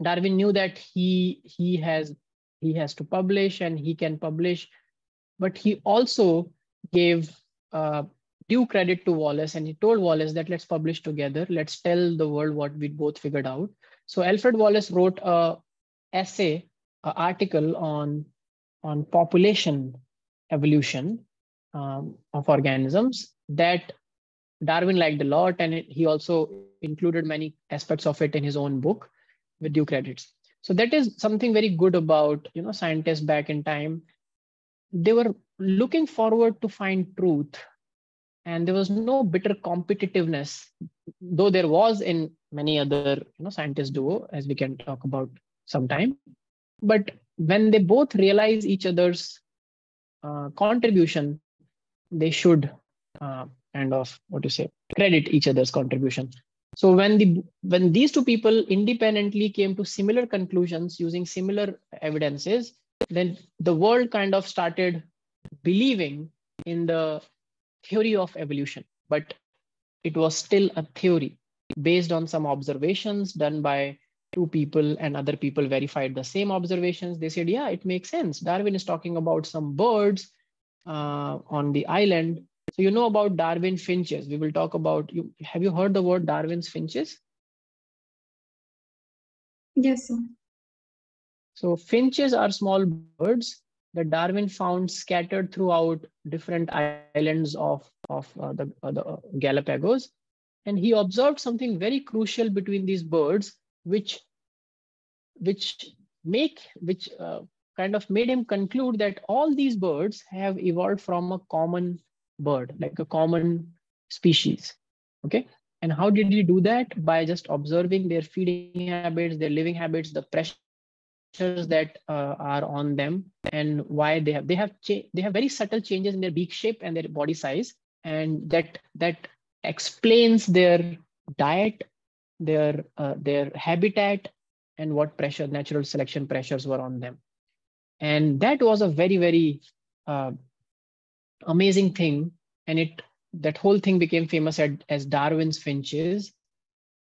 Speaker 1: Darwin knew that he, he, has, he has to publish and he can publish, but he also gave uh, due credit to Wallace and he told Wallace that let's publish together. Let's tell the world what we both figured out. So Alfred Wallace wrote a essay, an article on, on population evolution um, of organisms that Darwin liked a lot. And it, he also included many aspects of it in his own book with due credits. So that is something very good about, you know, scientists back in time. They were looking forward to find truth and there was no bitter competitiveness though there was in many other you know scientists duo as we can talk about sometime but when they both realize each other's uh, contribution they should uh, kind of what to say credit each other's contribution so when the when these two people independently came to similar conclusions using similar evidences then the world kind of started believing in the theory of evolution, but it was still a theory based on some observations done by two people and other people verified the same observations. They said, yeah, it makes sense. Darwin is talking about some birds uh, on the island. So you know about Darwin finches. We will talk about you. Have you heard the word Darwin's finches?
Speaker 3: Yes, sir.
Speaker 1: So finches are small birds that Darwin found scattered throughout different islands of, of uh, the, uh, the uh, Galapagos. And he observed something very crucial between these birds, which, which make, which uh, kind of made him conclude that all these birds have evolved from a common bird, like a common species. Okay. And how did he do that? By just observing their feeding habits, their living habits, the pressures that uh, are on them and why they have they have they have very subtle changes in their beak shape and their body size and that that explains their diet their uh, their habitat and what pressure natural selection pressures were on them and that was a very very uh, amazing thing and it that whole thing became famous at, as darwin's finches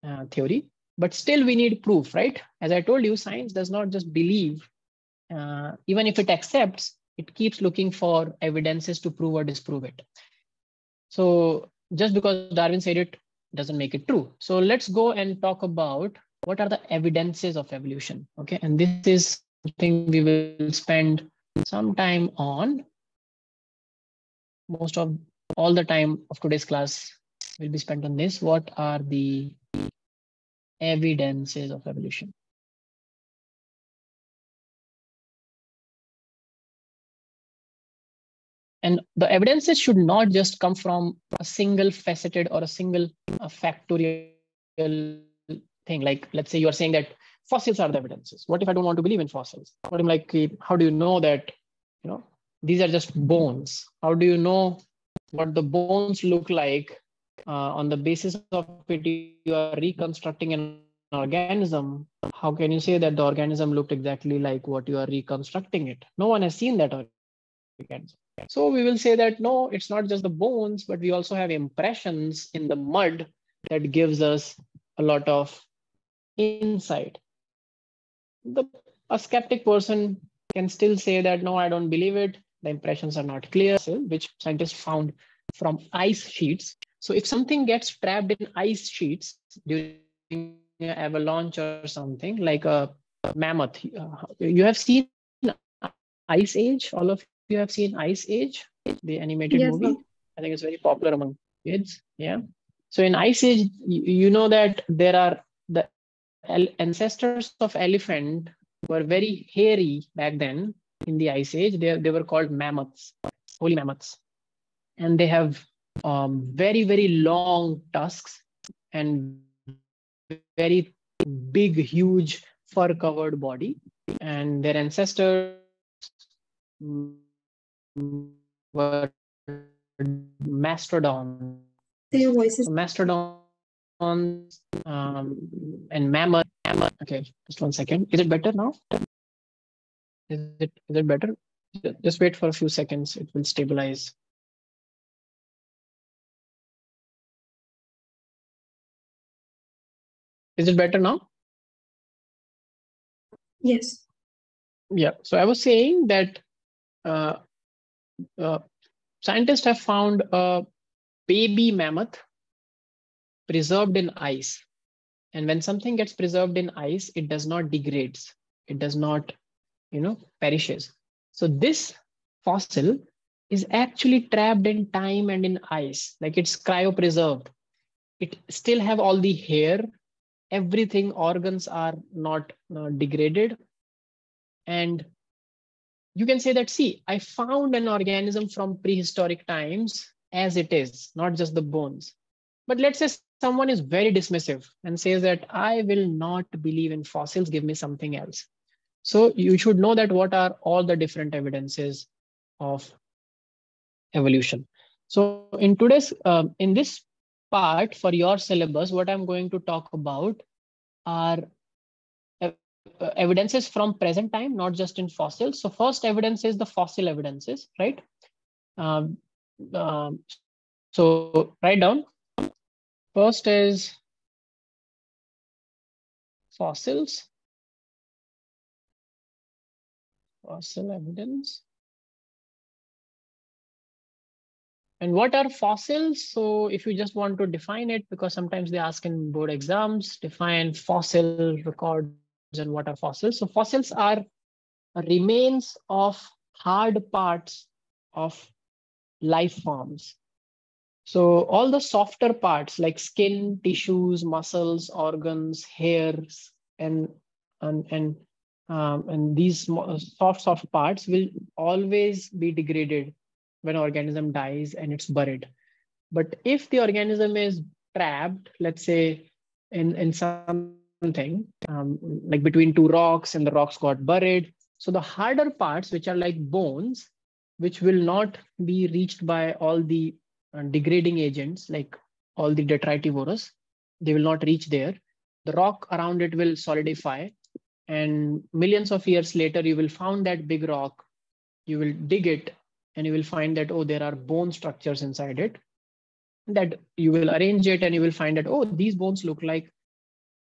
Speaker 1: uh, theory but still we need proof right as i told you science does not just believe uh, even if it accepts it keeps looking for evidences to prove or disprove it so just because darwin said it doesn't make it true. So let's go and talk about what are the evidences of evolution. Okay, and this is something we will spend some time on. Most of all the time of today's class will be spent on this. What are the evidences of evolution? And the evidences should not just come from a single faceted or a single uh, factorial thing. Like, let's say you are saying that fossils are the evidences. What if I don't want to believe in fossils? What am like, how do you know that, you know, these are just bones? How do you know what the bones look like uh, on the basis of it? You are reconstructing an organism. How can you say that the organism looked exactly like what you are reconstructing it? No one has seen that organism. So we will say that no it's not just the bones but we also have impressions in the mud that gives us a lot of insight. The a skeptic person can still say that no i don't believe it the impressions are not clear which scientists found from ice sheets so if something gets trapped in ice sheets during an avalanche or something like a mammoth, uh, you have seen Ice Age. All of you have seen Ice Age, the animated yes, movie. I think it's very popular among kids. Yeah. So in Ice Age, you know that there are the ancestors of elephant were very hairy back then in the Ice Age. They, they were called mammoths, woolly mammoths. And they have um, very, very long tusks and very big, huge fur covered body. And their ancestors were mastodon.
Speaker 3: Your voices.
Speaker 1: Mastodon um, and mammoth. Okay, just one second. Is it better now? Is it is it better? Just wait for a few seconds. It will stabilize. Is it better now?
Speaker 3: Yes.
Speaker 1: Yeah. So I was saying that uh, uh, scientists have found a baby mammoth preserved in ice. And when something gets preserved in ice, it does not degrades. It does not, you know, perishes. So this fossil is actually trapped in time and in ice, like it's cryopreserved. It still have all the hair. Everything organs are not uh, degraded. And you can say that see i found an organism from prehistoric times as it is not just the bones. But let's say someone is very dismissive and says that i will not believe in fossils. Give me something else so you should know that what are all the different evidences of evolution so in today's uh, in this part for your syllabus, what I'm going to talk about are evidences from present time, not just in fossils. So first evidence is the fossil evidences, right? Um, um, so write down. First is fossils. Fossil evidence. And what are fossils? So if you just want to define it, because sometimes they ask in board exams, define fossil records and what are fossils. So fossils are remains of hard parts of life forms. So all the softer parts like skin, tissues, muscles, organs, hairs, and and and um, and these soft soft parts will always be degraded when organism dies and it's buried. But if the organism is trapped, let's say in, in something um, like between two rocks and the rocks got buried. So the harder parts, which are like bones, which will not be reached by all the uh, degrading agents, like all the detritivorous, they will not reach there. The rock around it will solidify. And millions of years later, you will found that big rock, you will dig it and you will find that, oh, there are bone structures inside it that you will arrange it and you will find that, oh, these bones look like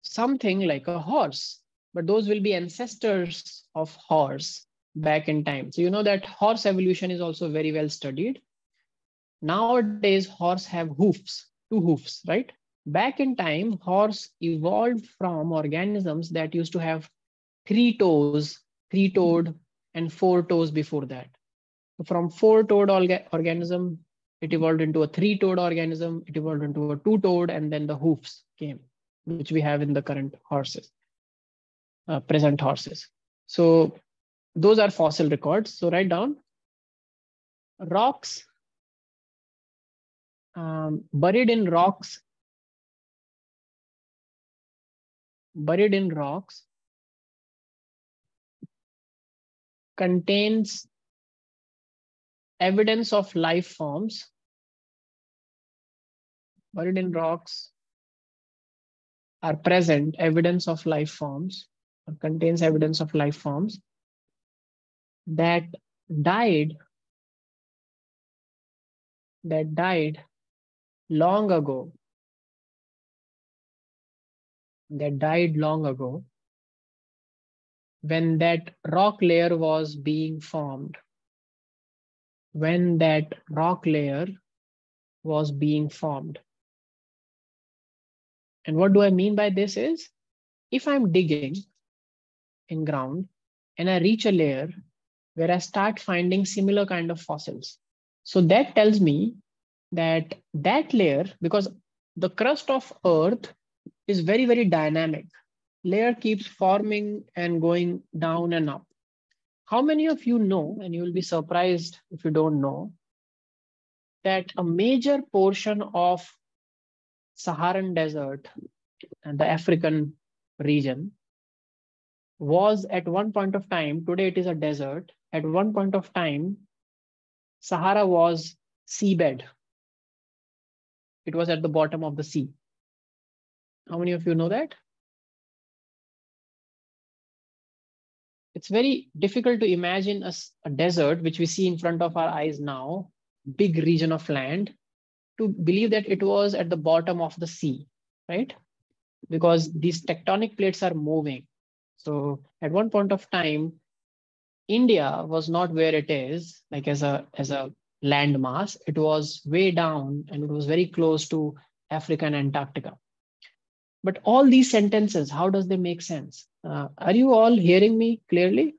Speaker 1: something like a horse, but those will be ancestors of horse back in time. So you know that horse evolution is also very well studied. Nowadays, horse have hoofs, two hoofs, right? back in time, horse evolved from organisms that used to have three toes, three toed, and four toes before that. From four toed orga organism, it evolved into a three toed organism, it evolved into a two toed, and then the hoofs came, which we have in the current horses, uh, present horses. So those are fossil records. So write down rocks um, buried in rocks buried in rocks contains evidence of life forms buried in rocks are present evidence of life forms or contains evidence of life forms that died that died long ago that died long ago when that rock layer was being formed when that rock layer was being formed and what do i mean by this is if i'm digging in ground and i reach a layer where i start finding similar kind of fossils so that tells me that that layer, because the crust of Earth is very, very dynamic. Layer keeps forming and going down and up. How many of you know, and you will be surprised if you don't know, that a major portion of Saharan desert and the African region was at one point of time, today it is a desert, at one point of time, Sahara was seabed. It was at the bottom of the sea. How many of you know that? It's very difficult to imagine a, a desert, which we see in front of our eyes now, big region of land, to believe that it was at the bottom of the sea, right? Because these tectonic plates are moving. So at one point of time, India was not where it is, like as a as a land mass. It was way down and it was very close to Africa and Antarctica. But all these sentences, how does they make sense? Uh, are you all hearing me clearly?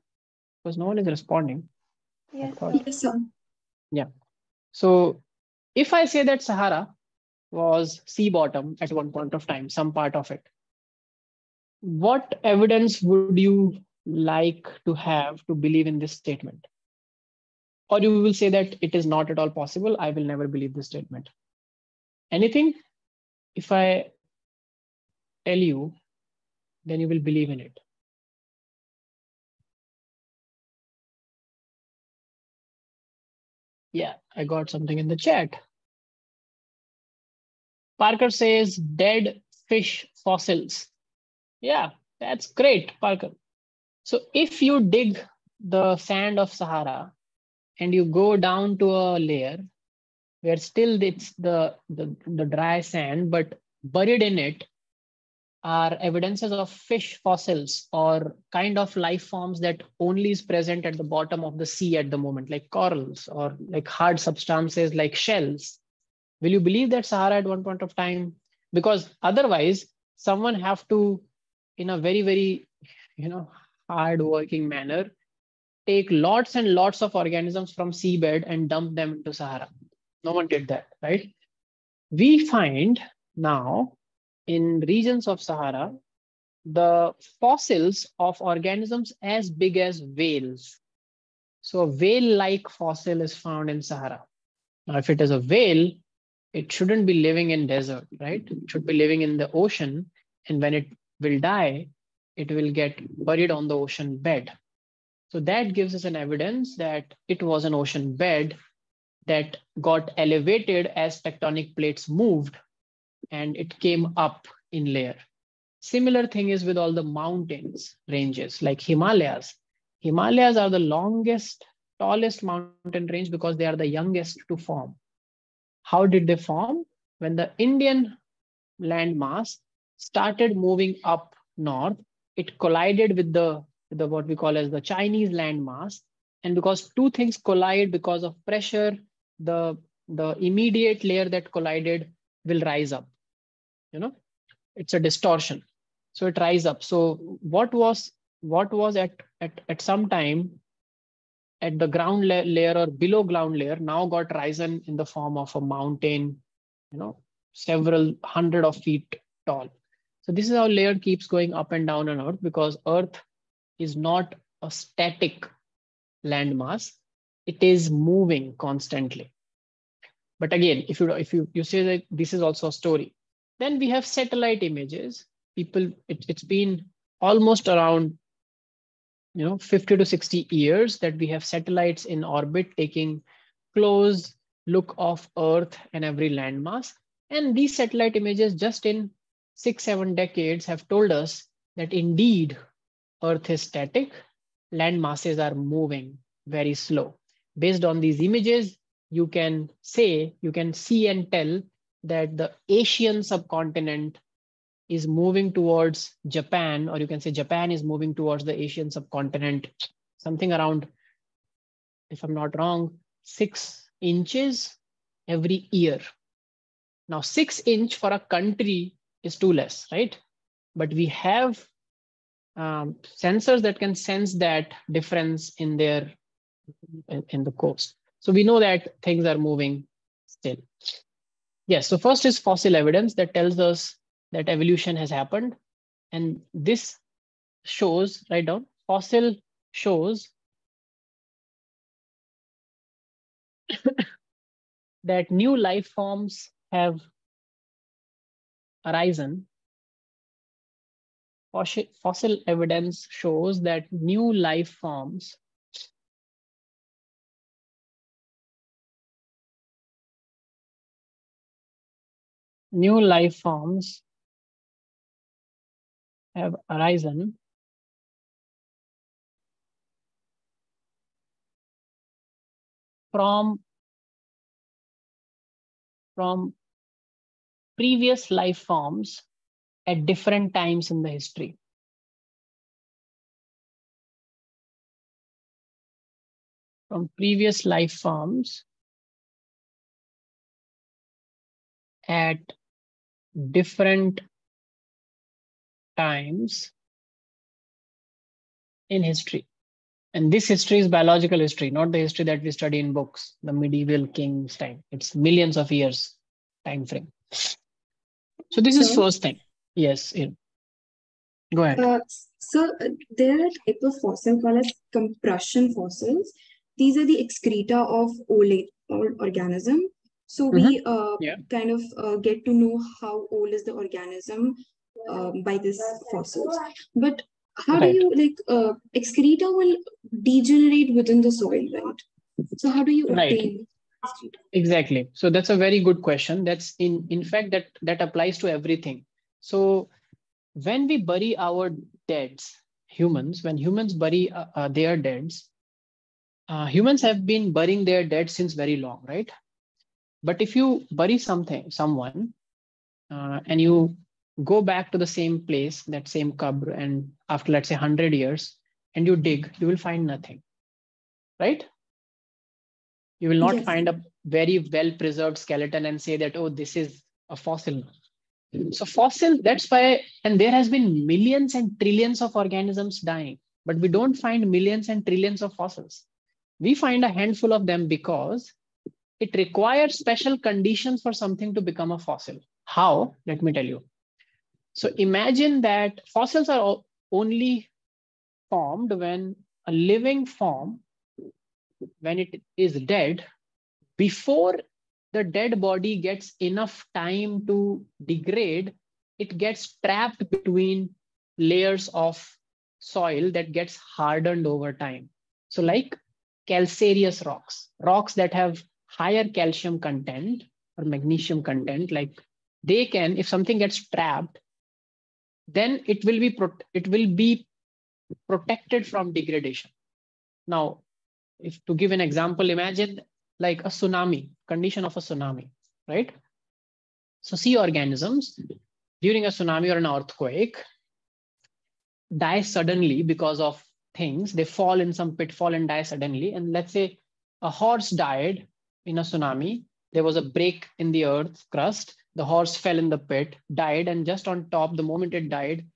Speaker 1: Because no one is responding.
Speaker 2: Yes.
Speaker 3: Yes, sir.
Speaker 1: Yeah. So if I say that Sahara was sea bottom at one point of time, some part of it, what evidence would you like to have to believe in this statement? Or you will say that it is not at all possible. I will never believe this statement. Anything, if I tell you, then you will believe in it. Yeah, I got something in the chat. Parker says dead fish fossils. Yeah, that's great, Parker. So if you dig the sand of Sahara and you go down to a layer where still it's the, the, the dry sand, but buried in it are evidences of fish fossils or kind of life forms that only is present at the bottom of the sea at the moment, like corals or like hard substances like shells. Will you believe that Sahara at one point of time? Because otherwise, someone have to, in a very, very, you know, hard working manner, take lots and lots of organisms from seabed and dump them into Sahara. No one did that, right? We find now in regions of Sahara, the fossils of organisms as big as whales. So a whale-like fossil is found in Sahara. Now, if it is a whale, it shouldn't be living in desert, right? It should be living in the ocean. And when it will die, it will get buried on the ocean bed. So that gives us an evidence that it was an ocean bed that got elevated as tectonic plates moved and it came up in layer. Similar thing is with all the mountains ranges like Himalayas. Himalayas are the longest, tallest mountain range because they are the youngest to form. How did they form? When the Indian landmass started moving up north, it collided with the, the what we call as the Chinese landmass. And because two things collide because of pressure, the, the immediate layer that collided will rise up you know, it's a distortion. So it rise up. So what was what was at at, at some time at the ground la layer or below ground layer now got risen in the form of a mountain, you know, several hundred of feet tall. So this is how layer keeps going up and down on Earth because Earth is not a static landmass. It is moving constantly. But again, if you if you, you say that this is also a story, then we have satellite images. People, it, it's been almost around you know 50 to 60 years that we have satellites in orbit taking close look of earth and every landmass. And these satellite images just in six seven decades have told us that indeed earth is static. Land masses are moving very slow. Based on these images you can say you can see and tell that the asian subcontinent is moving towards Japan, or you can say Japan is moving towards the Asian subcontinent, something around, if I'm not wrong, six inches every year. Now, six inch for a country is too less, right? But we have um, sensors that can sense that difference in their in, in the coast. So we know that things are moving still. Yes, so first is fossil evidence that tells us that evolution has happened. And this shows, write down, fossil shows that new life forms have arisen. Fossil evidence shows that new life forms new life forms have arisen from from previous life forms at different times in the history. From previous life forms at different times in history. And this history is biological history, not the history that we study in books, the medieval king's time. It's millions of years time frame. So this is first thing. Yes. Go ahead.
Speaker 3: Uh, so uh, there are type of fossil called as compression fossils. These are the excreta of old organism. So we
Speaker 1: Mhm.
Speaker 3: uh,
Speaker 1: Yeah.
Speaker 3: kind of uh, get to know how old is the organism um, by this fossils. But how
Speaker 1: Right.
Speaker 3: do you like uh, excreta will degenerate within the soil, right? So how do you
Speaker 1: Right.
Speaker 3: obtain excreta?
Speaker 1: Exactly. So that's a very good question. That's in in fact that that applies to everything. So when we bury our deads, humans, when humans bury uh, uh, their deads, uh, humans have been burying their dead since very long, right? But if you bury something, someone, uh, and you go back to the same place, that same cupboard, and after let's say 100 years, and you dig, you will find nothing, right? You will not
Speaker 3: Yes.
Speaker 1: find a very well preserved skeleton and say that, oh, this is a fossil. So, fossil, that's why, and there has been millions and trillions of organisms dying, but we don't find millions and trillions of fossils. We find a handful of them because it requires special conditions for something to become a fossil. How? Let me tell you. So imagine that fossils are only formed when a living form, when it is dead, before the dead body gets enough time to degrade, it gets trapped between layers of soil that gets hardened over time. So like calcareous rocks, rocks that have higher calcium content or magnesium content, like they can, if something gets trapped, then it will be it will be protected from degradation. Now, if to give an example, imagine like a tsunami, condition of a tsunami, right? So sea organisms during a tsunami or an earthquake die suddenly because of things. They fall in some pitfall and die suddenly. And let's say a horse died in a tsunami, there was a break in the earth crust. The horse fell in the pit, died, and just on top, the moment it died,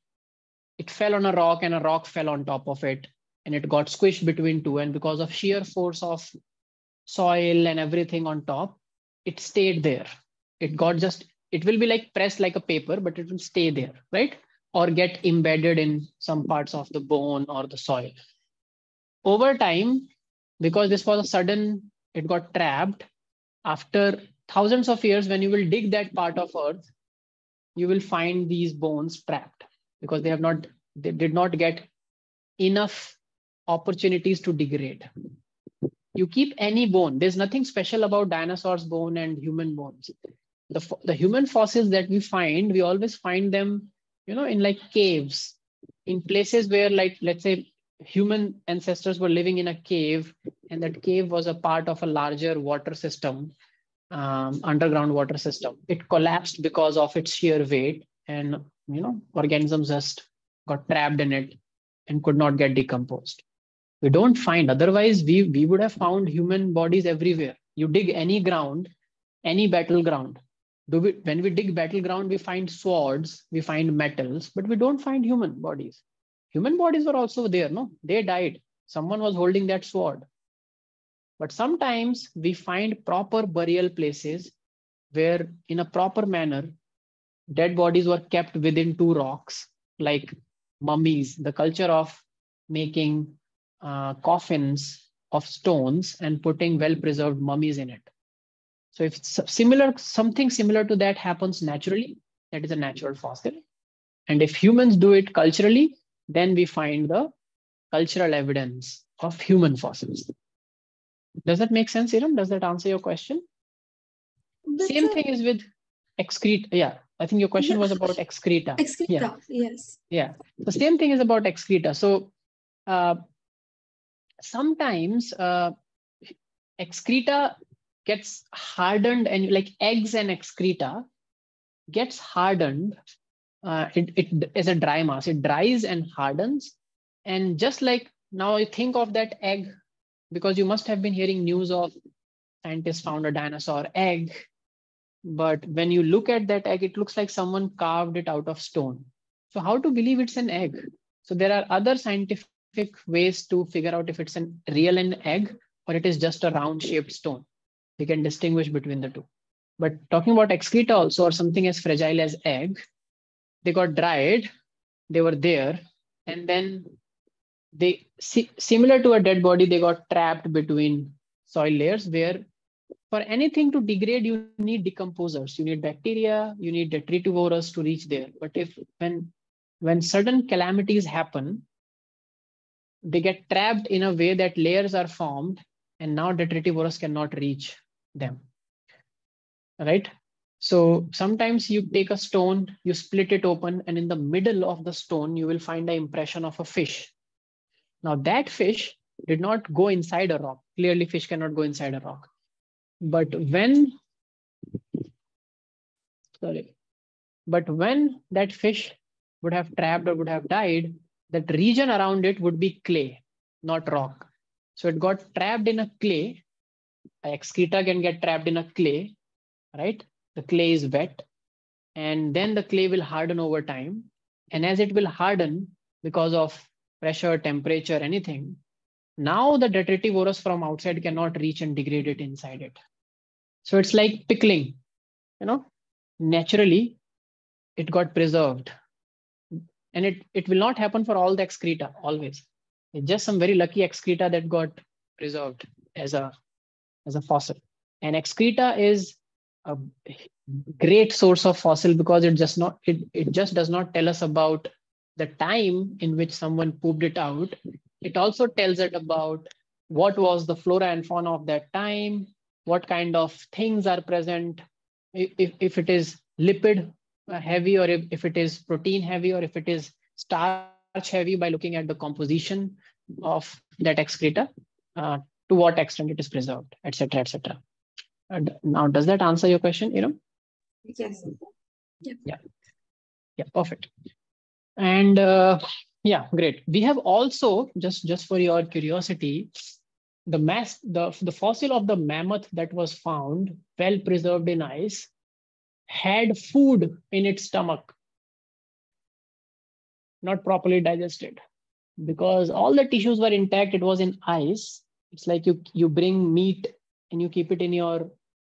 Speaker 1: it fell on a rock and a rock fell on top of it and it got squished between two. And because of sheer force of soil and everything on top, it stayed there. It got just, it will be like pressed like a paper, but it will stay there, right? Or get embedded in some parts of the bone or the soil. Over time, because this was a sudden, it got trapped. After thousands of years, when you will dig that part of earth, you will find these bones trapped because they have not, they did not get enough opportunities to degrade. You keep any bone. There's nothing special about dinosaurs' bone and human bones. The, the human fossils that we find, we always find them, you know, in like caves, in places where like, let's say human ancestors were living in a cave and that cave was a part of a larger water system um, underground water system. It collapsed because of its sheer weight and you know organisms just got trapped in it and could not get decomposed. We don't find otherwise we we would have found human bodies everywhere. You dig any ground any battleground. Do we when we dig battleground we find swords we find metals but we don't find human bodies human bodies were also there no? They died. Someone was holding that sword. But sometimes we find proper burial places where in a proper manner dead bodies were kept within two rocks like mummies the culture of making uh, coffins of stones and putting well preserved mummies in it. So if similar something similar to that happens naturally that is a natural fossil. And if humans do it culturally then we find the cultural evidence of human fossils does that make sense Iram? does that answer your question
Speaker 3: But
Speaker 1: same thing is with excreta yeah i think your question
Speaker 3: Yeah.
Speaker 1: was about excreta
Speaker 3: excreta,
Speaker 1: Yeah.
Speaker 3: yes.
Speaker 1: yeah the same thing is about excreta so uh, sometimes uh, excreta gets hardened and like eggs and excreta gets hardened uh, it, it is a dry mass. It dries and hardens. And just like now you think of that egg because you must have been hearing news of scientists found a dinosaur egg. But when you look at that egg it looks like someone carved it out of stone. So how to believe it's an egg? So there are other scientific ways to figure out if it's a real an egg or it is just a round shaped stone. We can distinguish between the two. But talking about excreta also or something as fragile as egg they got dried they were there and then they si- similar to a dead body they got trapped between soil layers where for anything to degrade you need decomposers. You need bacteria you need detritivores to reach there. But if when when sudden calamities happen they get trapped in a way that layers are formed and now detritivores cannot reach them. Right so sometimes you take a stone you split it open and in the middle of the stone you will find the impression of a fish now that fish did not go inside a rock. Clearly fish cannot go inside a rock. But when, sorry, but when that fish would have trapped or would have died, that region around it would be clay, not rock. So it got trapped in a clay. Excreta can get trapped in a clay, right? The clay is wet and then the clay will harden over time. And as it will harden because of pressure, temperature, anything, now the detritivores from outside cannot reach and degrade it inside it. So it's like pickling, you know, naturally it got preserved. And it, it will not happen for all the excreta always. It's just some very lucky excreta that got preserved as a, as a fossil. And excreta is a great source of fossil because it just not it, it just does not tell us about the time in which someone pooped it out. It also tells it about what was the flora and fauna of that time, what kind of things are present, if, if it is lipid heavy or if, if it is protein heavy or if it is starch heavy by looking at the composition of that excreta, uh, to what extent it is preserved, etc., etc. And now, does that answer your question, Iram?
Speaker 3: Yes. Yeah.
Speaker 1: Yeah. Yeah, perfect. And uh, yeah, great. We have also, just, just for your curiosity, the mass, the, the fossil of the mammoth that was found well preserved in ice, had food in its stomach, not properly digested. Because all the tissues were intact, it was in ice. It's like you, you bring meat and you keep it in your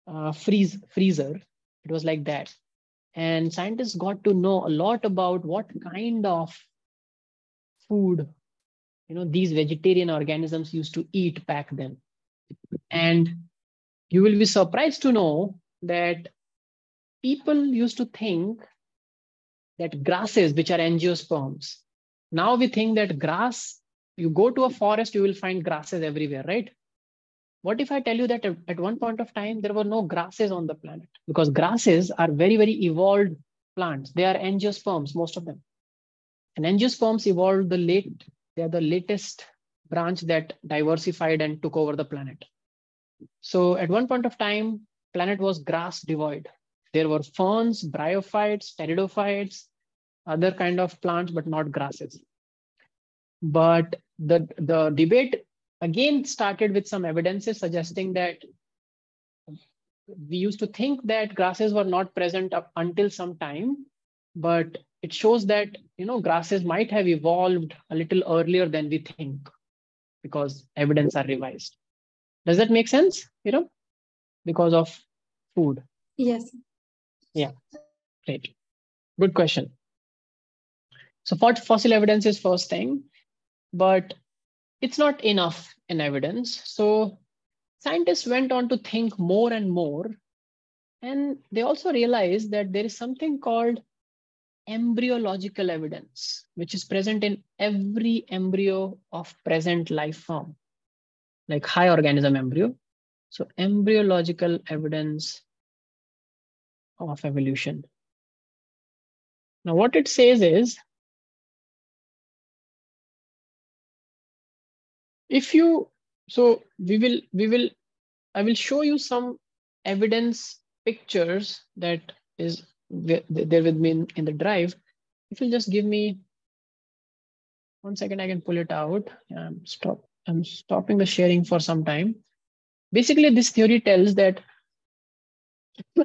Speaker 1: uh, freeze freezer. It was like that. And scientists got to know a lot about what kind of food you know these vegetarian organisms used to eat back then and you will be surprised to know that people used to think that grasses which are angiosperms now we think that grass you go to a forest you will find grasses everywhere right what if i tell you that at one point of time there were no grasses on the planet because grasses are very very evolved plants they are angiosperms most of them and angiosperms evolved the late they are the latest branch that diversified and took over the planet. So at one point of time, planet was grass devoid. There were ferns, bryophytes, pteridophytes, other kind of plants, but not grasses. But the, the debate again started with some evidences suggesting that we used to think that grasses were not present up until some time, but it shows that you know grasses might have evolved a little earlier than we think because evidence are revised. Does that make sense you know because of food.
Speaker 3: Yes.
Speaker 1: Yeah. Great. Good question. So fossil evidence is first thing but it's not enough in evidence so scientists went on to think more and more and they also realized that there is something called embryological evidence, which is present in every embryo of present life form, like high organism embryo. So embryological evidence of evolution. Now what it says is, if you, so we will, we will, I will show you some evidence pictures that is there with me in, in the drive. If you just give me one second, I can pull it out. I'm stop. I'm stopping the sharing for some time. Basically, this theory tells that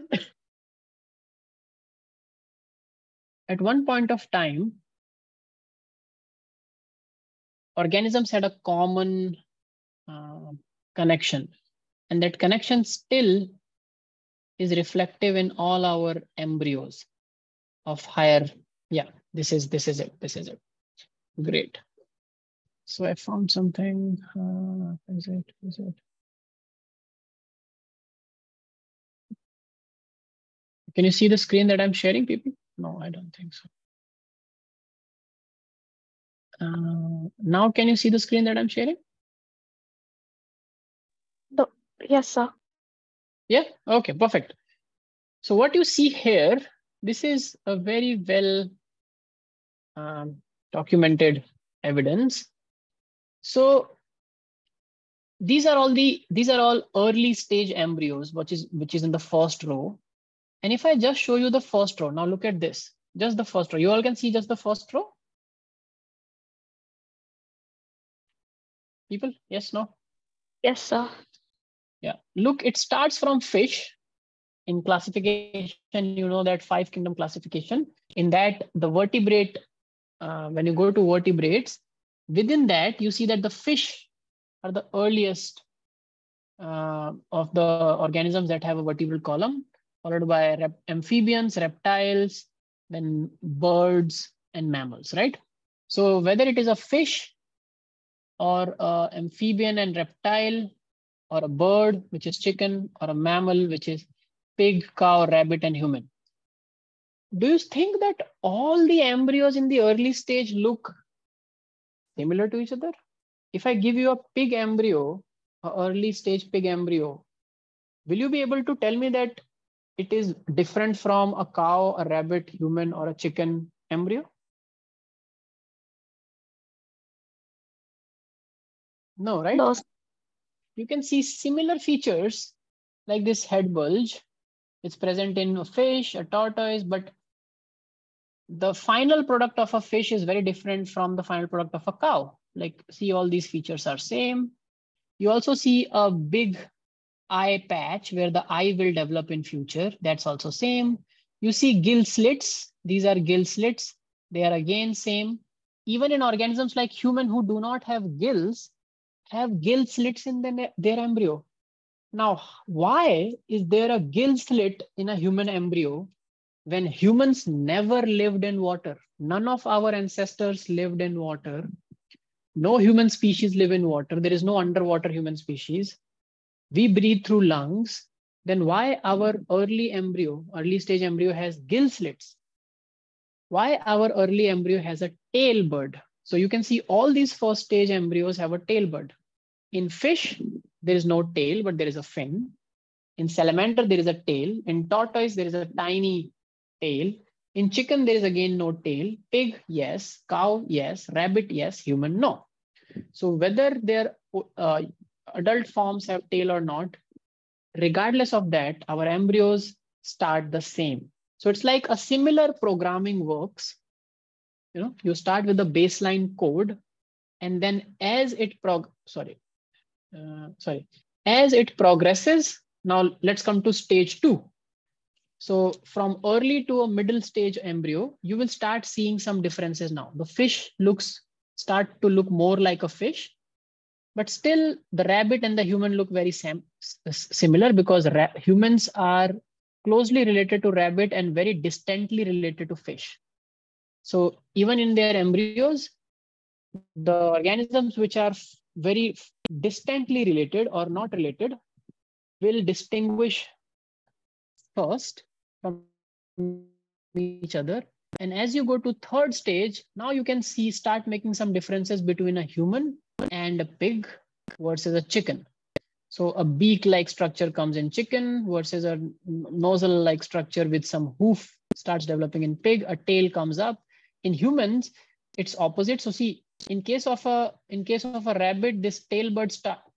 Speaker 1: at one point of time, organisms had a common uh, connection, and that connection still is reflective in all our embryos of higher. Yeah, this is this is it. This is it. Great. So I found something. Uh, is it? Is it? Can you see the screen that I'm sharing, people? No, I don't think so. Uh, now, can you see the screen that I'm sharing?
Speaker 2: Yes, sir.
Speaker 1: Yeah, okay, perfect. So what you see here, this is a very well um, documented evidence. So these are all the these are all early stage embryos, which is which is in the first row. And if I just show you the first row, now look at this, just the first row. You all can see just the first row. People, yes, no?
Speaker 2: Yes, sir.
Speaker 1: Yeah, look, it starts from fish. In classification, you know that five kingdom classification. In that, the vertebrate, uh, when you go to vertebrates, within that, you see that the fish are the earliest uh, of the organisms that have a vertebral column, followed by rep amphibians, reptiles, then birds, and mammals, right? So whether it is a fish or a amphibian and reptile or a bird, which is chicken, or a mammal, which is pig, cow, rabbit, and human. Do you think that all the embryos in the early stage look similar to each other? If I give you a pig embryo, a early stage pig embryo, will you be able to tell me that it is different from a cow, a rabbit, human, or a chicken embryo? No, right?
Speaker 2: No,
Speaker 1: you can see similar features like this head bulge. It's present in a fish, a tortoise, but the final product of a fish is very different from the final product of a cow. Like see all these features are same. You also see a big eye patch where the eye will develop in future. That's also same. You see gill slits. These are gill slits. They are again same. Even in organisms like human who do not have gills, have gill slits in the, their embryo. Now, why is there a gill slit in a human embryo when humans never lived in water? None of our ancestors lived in water. No human species live in water. There is no underwater human species. We breathe through lungs. Then why our early embryo, early stage embryo has gill slits? Why our early embryo has a tail bud? So you can see all these first stage embryos have a tail bud. In fish, there is no tail, but there is a fin. In salamander, there is a tail. In tortoise, there is a tiny tail. In chicken, there is again no tail. Pig, yes. Cow, yes. Rabbit, yes. Human, no. So whether their uh, adult forms have tail or not, regardless of that, our embryos start the same. So it's like a similar programming works. You know, you start with the baseline code, and then as it prog sorry, uh, sorry, as it progresses, now let's come to stage two. So from early to a middle stage embryo, you will start seeing some differences now. The fish looks start to look more like a fish, but still the rabbit and the human look very similar because humans are closely related to rabbit and very distantly related to fish. So even in their embryos, the organisms which are very distantly related or not related will distinguish first from each other. And as you go to third stage, now you can see start making some differences between a human and a pig versus a chicken. So a beak-like structure comes in chicken versus a nozzle-like structure with some hoof starts developing in pig. A tail comes up. In humans, it's opposite. So see, in case of a in case of a rabbit this tail bud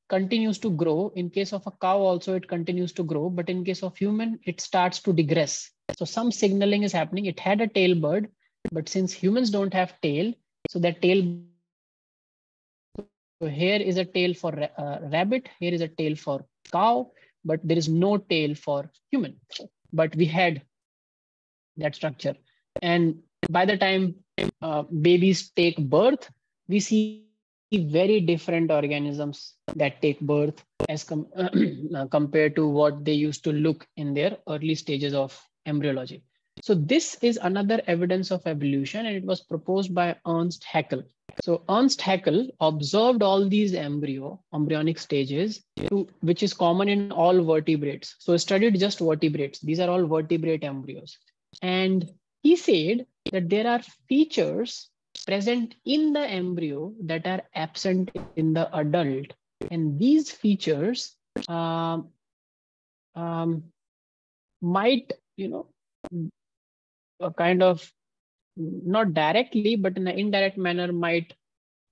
Speaker 1: continues to grow. In case of a cow also it continues to grow. But in case of human it starts to digress. So some signaling is happening. It had a tail bud but since humans don't have tail so that tail so here is a tail for uh, rabbit here is a tail for cow but there is no tail for human. But we had that structure. And by the time uh, babies take birth we see very different organisms that take birth as com uh, compared to what they used to look in their early stages of embryology. So this is another evidence of evolution and it was proposed by Ernst Haeckel. So Ernst Haeckel observed all these embryo, embryonic stages, to, which is common in all vertebrates. So studied just vertebrates. These are all vertebrate embryos. And he said that there are features present in the embryo that are absent in the adult. And these features um, um, might, you know, a kind of not directly, but in an indirect manner might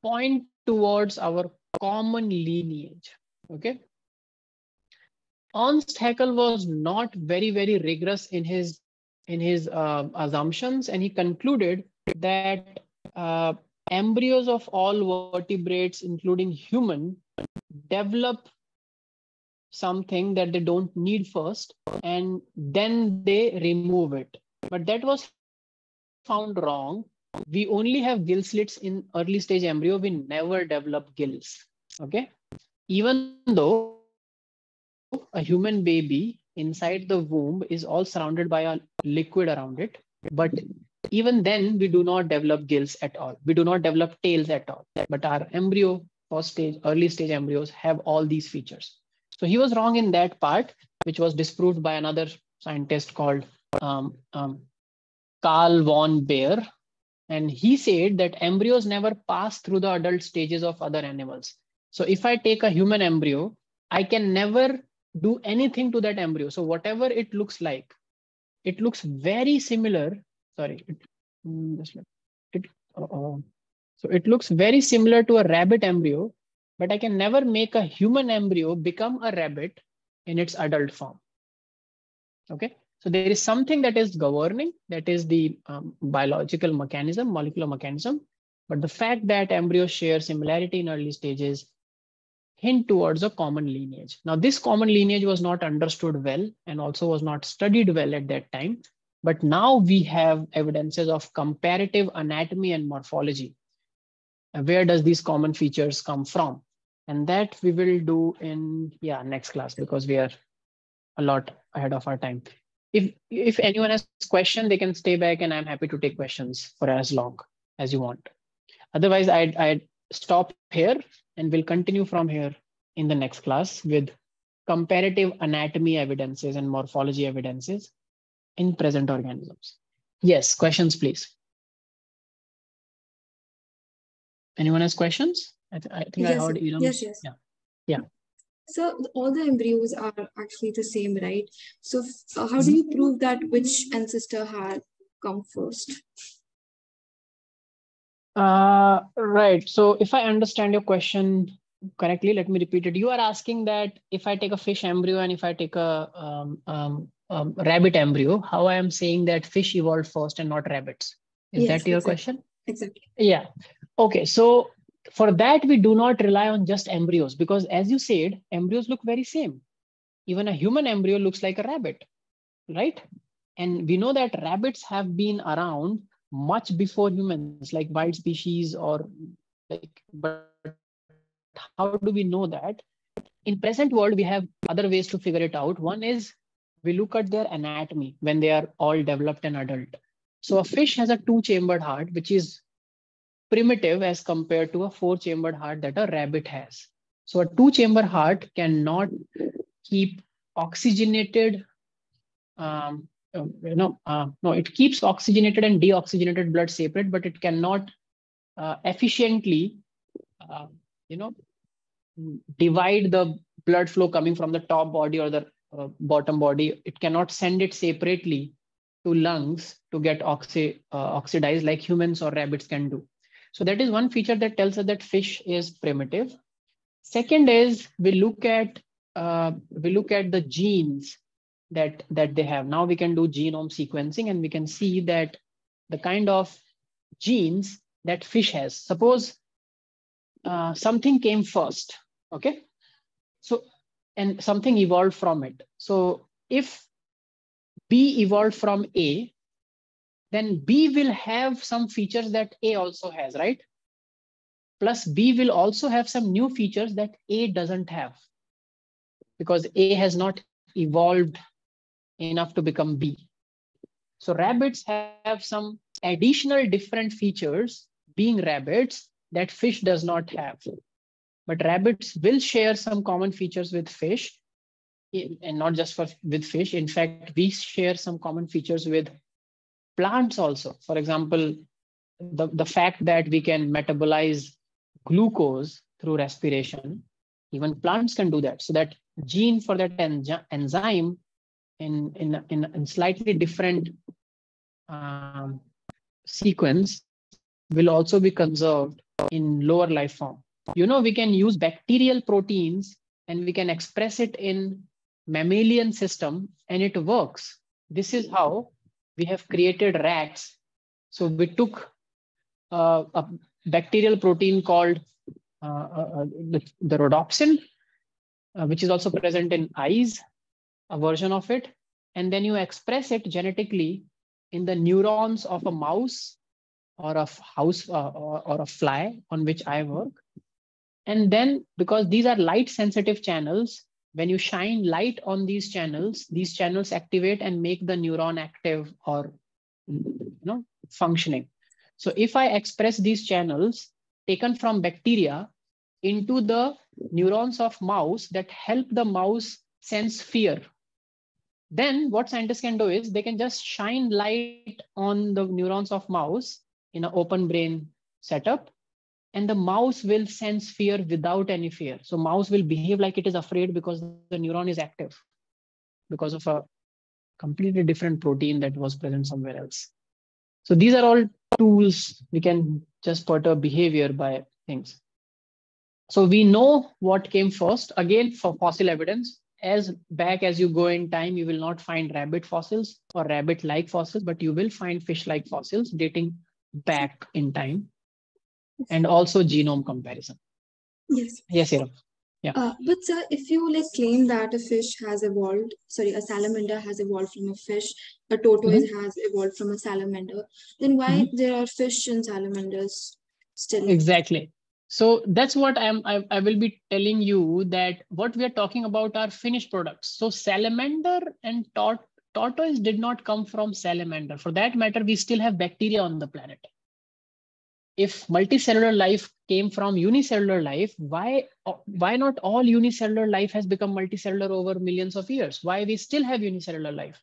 Speaker 1: point towards our common lineage. Okay. Ernst Haeckel was not very, very rigorous in his in his uh, assumptions, and he concluded that uh, embryos of all vertebrates, including human, develop something that they don't need first, and then they remove it. But that was found wrong. We only have gill slits in early stage embryo. We never develop gills. Okay. Even though a human baby inside the womb is all surrounded by a liquid around it, but even then we do not develop gills at all. We do not develop tails at all. But our embryo, first stage, early stage embryos have all these features. So he was wrong in that part, which was disproved by another scientist called um, um, Carl von Baer. And he said that embryos never pass through the adult stages of other animals. So if I take a human embryo, I can never do anything to that embryo. So whatever it looks like, it looks very similar sorry it, mm, it uh, uh, so it looks very similar to a rabbit embryo but i can never make a human embryo become a rabbit in its adult form okay so there is something that is governing that is the um, biological mechanism molecular mechanism but the fact that embryos share similarity in early stages hint towards a common lineage. Now, this common lineage was not understood well and also was not studied well at that time. But now we have evidences of comparative anatomy and morphology. Uh, where does these common features come from? And that we will do in yeah next class because we are a lot ahead of our time. If if anyone has question, they can stay back and I'm happy to take questions for as long as you want. Otherwise, I'd, I'd stop here and we'll continue from here in the next class with comparative anatomy evidences and morphology evidences in present organisms. Yes, questions, please. Anyone has questions? I, th I think
Speaker 3: yes,
Speaker 1: I heard Iram.
Speaker 3: Yes, yes.
Speaker 1: Yeah. Yeah.
Speaker 3: So all the embryos are actually the same, right? So uh, how do you prove that which ancestor had come first?
Speaker 1: Uh, right. So if I understand your question correctly, let me repeat it. You are asking that if I take a fish embryo and if I take a um, um, um, rabbit embryo, how I am saying that fish evolved first and not rabbits. Is
Speaker 3: Yes,
Speaker 1: that your
Speaker 3: exactly.
Speaker 1: question?
Speaker 3: Exactly.
Speaker 1: Yeah. Okay. So for that, we do not rely on just embryos because as you said, embryos look very same. Even a human embryo looks like a rabbit, right? And we know that rabbits have been around much before humans, like wild species or like, but how do we know that? In present world, we have other ways to figure it out. One is we look at their anatomy when they are all developed and adult. So a fish has a two-chambered heart, which is primitive as compared to a four-chambered heart that a rabbit has. So a two-chamber heart cannot keep oxygenated, um, uh, you know, uh, no, it keeps oxygenated and deoxygenated blood separate, but it cannot uh, efficiently, uh, you know, divide the blood flow coming from the top body or the uh, bottom body. It cannot send it separately to lungs to get oxy, uh, oxidized like humans or rabbits can do. So that is one feature that tells us that fish is primitive. Second is we look at uh, we look at the genes that that they have. Now we can do genome sequencing and we can see that the kind of genes that fish has. Suppose uh, something came first, okay? So and something evolved from it. So if B evolved from A, then B will have some features that A also has, right? Plus B will also have some new features that A doesn't have because A has not evolved enough to become B. So rabbits have some additional different features being rabbits that fish does not have. But rabbits will share some common features with fish and not just for with fish. In fact, we share some common features with plants also. For example, the, the fact that we can metabolize glucose through respiration, even plants can do that. So that gene for that enzy- enzyme in, in, in, in slightly different um, sequence will also be conserved in lower life form. You know, we can use bacterial proteins and we can express it in mammalian system and it works. This is how we have created rats. So we took uh, a bacterial protein called uh, uh, the, the rhodopsin, uh, which is also present in eyes, a version of it. And then you express it genetically in the neurons of a mouse or a house uh, or, or a fly on which I work. And then because these are light sensitive channels, when you shine light on these channels, these channels activate and make the neuron active or you know functioning. So if I express these channels taken from bacteria into the neurons of mouse that help the mouse sense fear, then what scientists can do is they can just shine light on the neurons of mouse in an open brain setup and the mouse will sense fear without any fear. So mouse will behave like it is afraid because the neuron is active because of a completely different protein that was present somewhere else. So these are all tools we can just perturb behavior by things. So we know what came first. Again, for fossil evidence, as back as you go in time, you will not find rabbit fossils or rabbit-like fossils, but you will find fish-like fossils dating back in time and also genome comparison.
Speaker 3: Yes.
Speaker 1: Yes, Hiram. Yeah.
Speaker 3: Uh, but sir, if you like claim that a fish has evolved, sorry, a salamander has evolved from a fish, a tortoise
Speaker 1: Mm-hmm.
Speaker 3: has evolved from a salamander, then why there are fish and salamanders still?
Speaker 1: Exactly. So that's what I'm, I, I will be telling you that what we are talking about are finished products. So salamander and tort, tortoise did not come from salamander. For that matter, we still have bacteria on the planet. If multicellular life came from unicellular life, why, why not all unicellular life has become multicellular over millions of years? Why we still have unicellular life?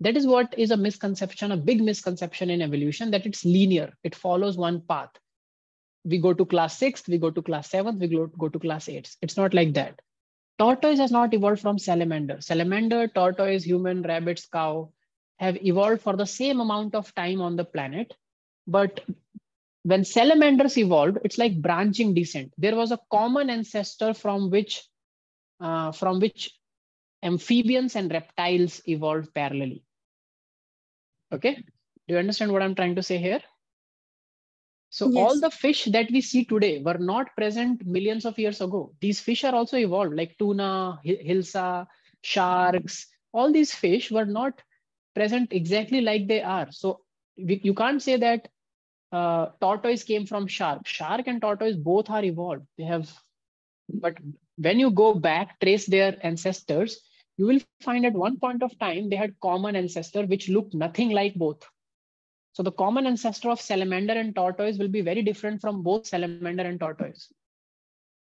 Speaker 1: That is what is a misconception, a big misconception in evolution that it's linear. It follows one path we go to class sixth, we go to class seventh, we go, go to class eighth. It's not like that. Tortoise has not evolved from salamander. Salamander, tortoise, human, rabbits, cow have evolved for the same amount of time on the planet. But when salamanders evolved, it's like branching descent. There was a common ancestor from which, uh, from which amphibians and reptiles evolved parallelly. Okay, do you understand what I'm trying to say here? So
Speaker 3: Yes.
Speaker 1: all the fish that we see today were not present millions of years ago. These fish are also evolved, like tuna, hilsa, sharks. All these fish were not present exactly like they are. So we, you can't say that uh, tortoise came from shark. Shark and tortoise both are evolved. They have, but when you go back, trace their ancestors, you will find at one point of time they had common ancestor which looked nothing like both. So the common ancestor of salamander and tortoise will be very different from both salamander and tortoise.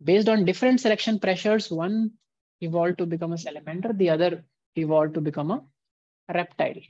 Speaker 1: Based on different selection pressures, one evolved to become a salamander, the other evolved to become a reptile.